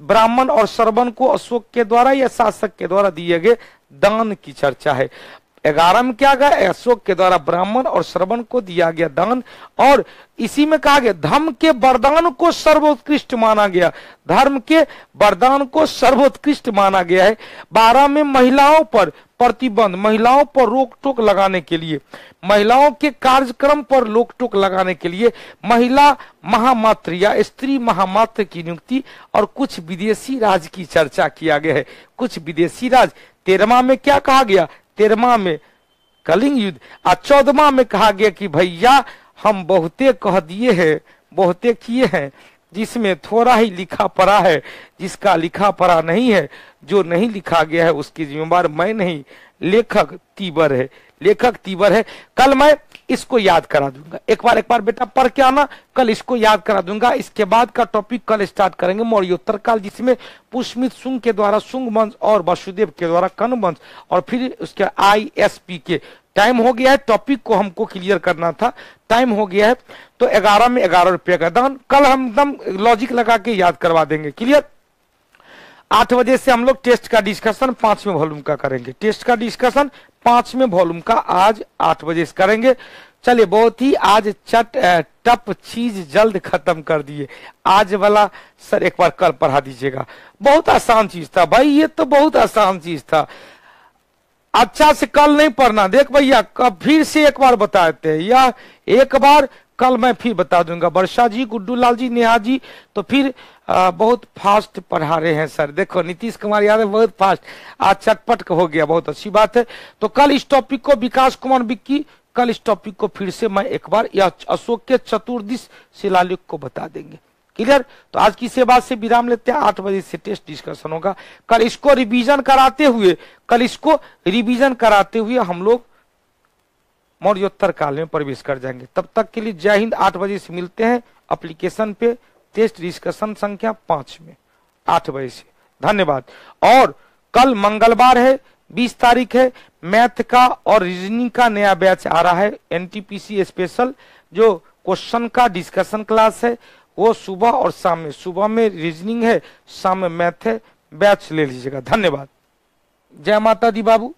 ब्राह्मण और श्रवण को अशोक के द्वारा या शासक के द्वारा दिए गए दान की चर्चा है। ग्यारह में क्या गया? अशोक के द्वारा ब्राह्मण और श्रवण को दिया गया दान, और इसी में कहा गया, धर्म के वरदान को सर्वोत्कृष्ट माना गया। धर्म के वरदान को सर्वोत्कृष्ट माना गया है। बारह में महिलाओं पर प्रतिबंध, महिलाओं पर रोक टोक लगाने के लिए, महिलाओं के कार्यक्रम पर रोक टोक लगाने के लिए, महिला महामात्र या स्त्री महामात्र की नियुक्ति, और कुछ विदेशी राज की चर्चा किया गया है। कुछ विदेशी राज, तेरहवा में क्या कहा गया? तेरहवा में कलिंग युद्ध, आ चौदवा में कहा गया कि भैया, हम बहुते कह दिए हैं, बहुते किए हैं, जिसमें थोड़ा ही लिखा पड़ा है, जिसका लिखा पड़ा नहीं है, जो नहीं लिखा गया है, उसकी जिम्मेवार मैं नहीं। लेखक तीबर है, लेखक तीबर है। कल मैं इसको याद करा दूँगा। एक बार एक बार बेटा पढ़ के आना, कल इसको याद करा दूँगा। इसके बाद का टॉपिक कल स्टार्ट करेंगे। मौर्योत्तर काल जिसमें पुष्मित सुंग के द्वारा सुंग वंश और वसुदेव के द्वारा कन वंश और फिर उसके आई एस पी के। टाइम हो गया है टॉपिक को हमको क्लियर करना था। टाइम हो गया है तो ग्यारह में ग्यारह रुपए का दान। कल हम एकदम लॉजिक लगा के याद करवा देंगे। क्लियर आठ बजे से हम लोग टेस्ट का डिस्कशन पाँचवें वॉल्यूम का करेंगे। टेस्ट का डिस्कशन पाँचवें वॉल्यूम का आज आठ बजे करेंगे। चलिए, बहुत ही आज चट टप चीज़ जल्द खत्म कर दिए। आज वाला सर एक बार कल पढ़ा दीजिएगा। बहुत आसान चीज़ था भाई, ये तो बहुत आसान चीज़ था। अच्छा से कल नहीं पढ़ना। देख भैया, कब फिर से एक बार बताते हैं। या एक बार कल मैं फिर बता दूँगा। वर्षा जी गुड्डू लाल जी नेहा जी तो फिर आ, बहुत फास्ट पढ़ा रहे हैं सर देखो नीतीश कुमार यादव बहुत फास्ट आज चटपट हो गया बहुत अच्छी बात है। तो कल इस टॉपिक को विकास कुमार बिक्की कल इस टॉपिक को फिर से मैं एक बार या अशोक के चतुर्दिश शिलालेख को बता देंगे। क्लियर तो आज की सेवा से विराम लेते हैं। आठ बजे से टेस्ट डिस्कशन होगा। कल इसको रिवीजन कराते हुए कल इसको रिवीजन कराते हुए हम लोग मौर्योत्तर काल में प्रवेश कर जाएँगे। तब तक के लिए जय हिंद आठ बजे से मिलते हैं। एप्लीकेशन पे टेस्ट डिस्कशन संख्या पाँच में। आठ बजे से। धन्यवाद। और कल मंगलवार है, बीस तारीख है, मैथ का और रीजनिंग का नया बैच आ रहा है एनटीपीसी स्पेशल जो क्वेश्चन का डिस्कशन क्लास है, वो सुबह और शाम में। सुबह में रीजनिंग है, शाम में मैथ है, बैच ले लीजिएगा। धन्यवाद। जय माता दी बाबू।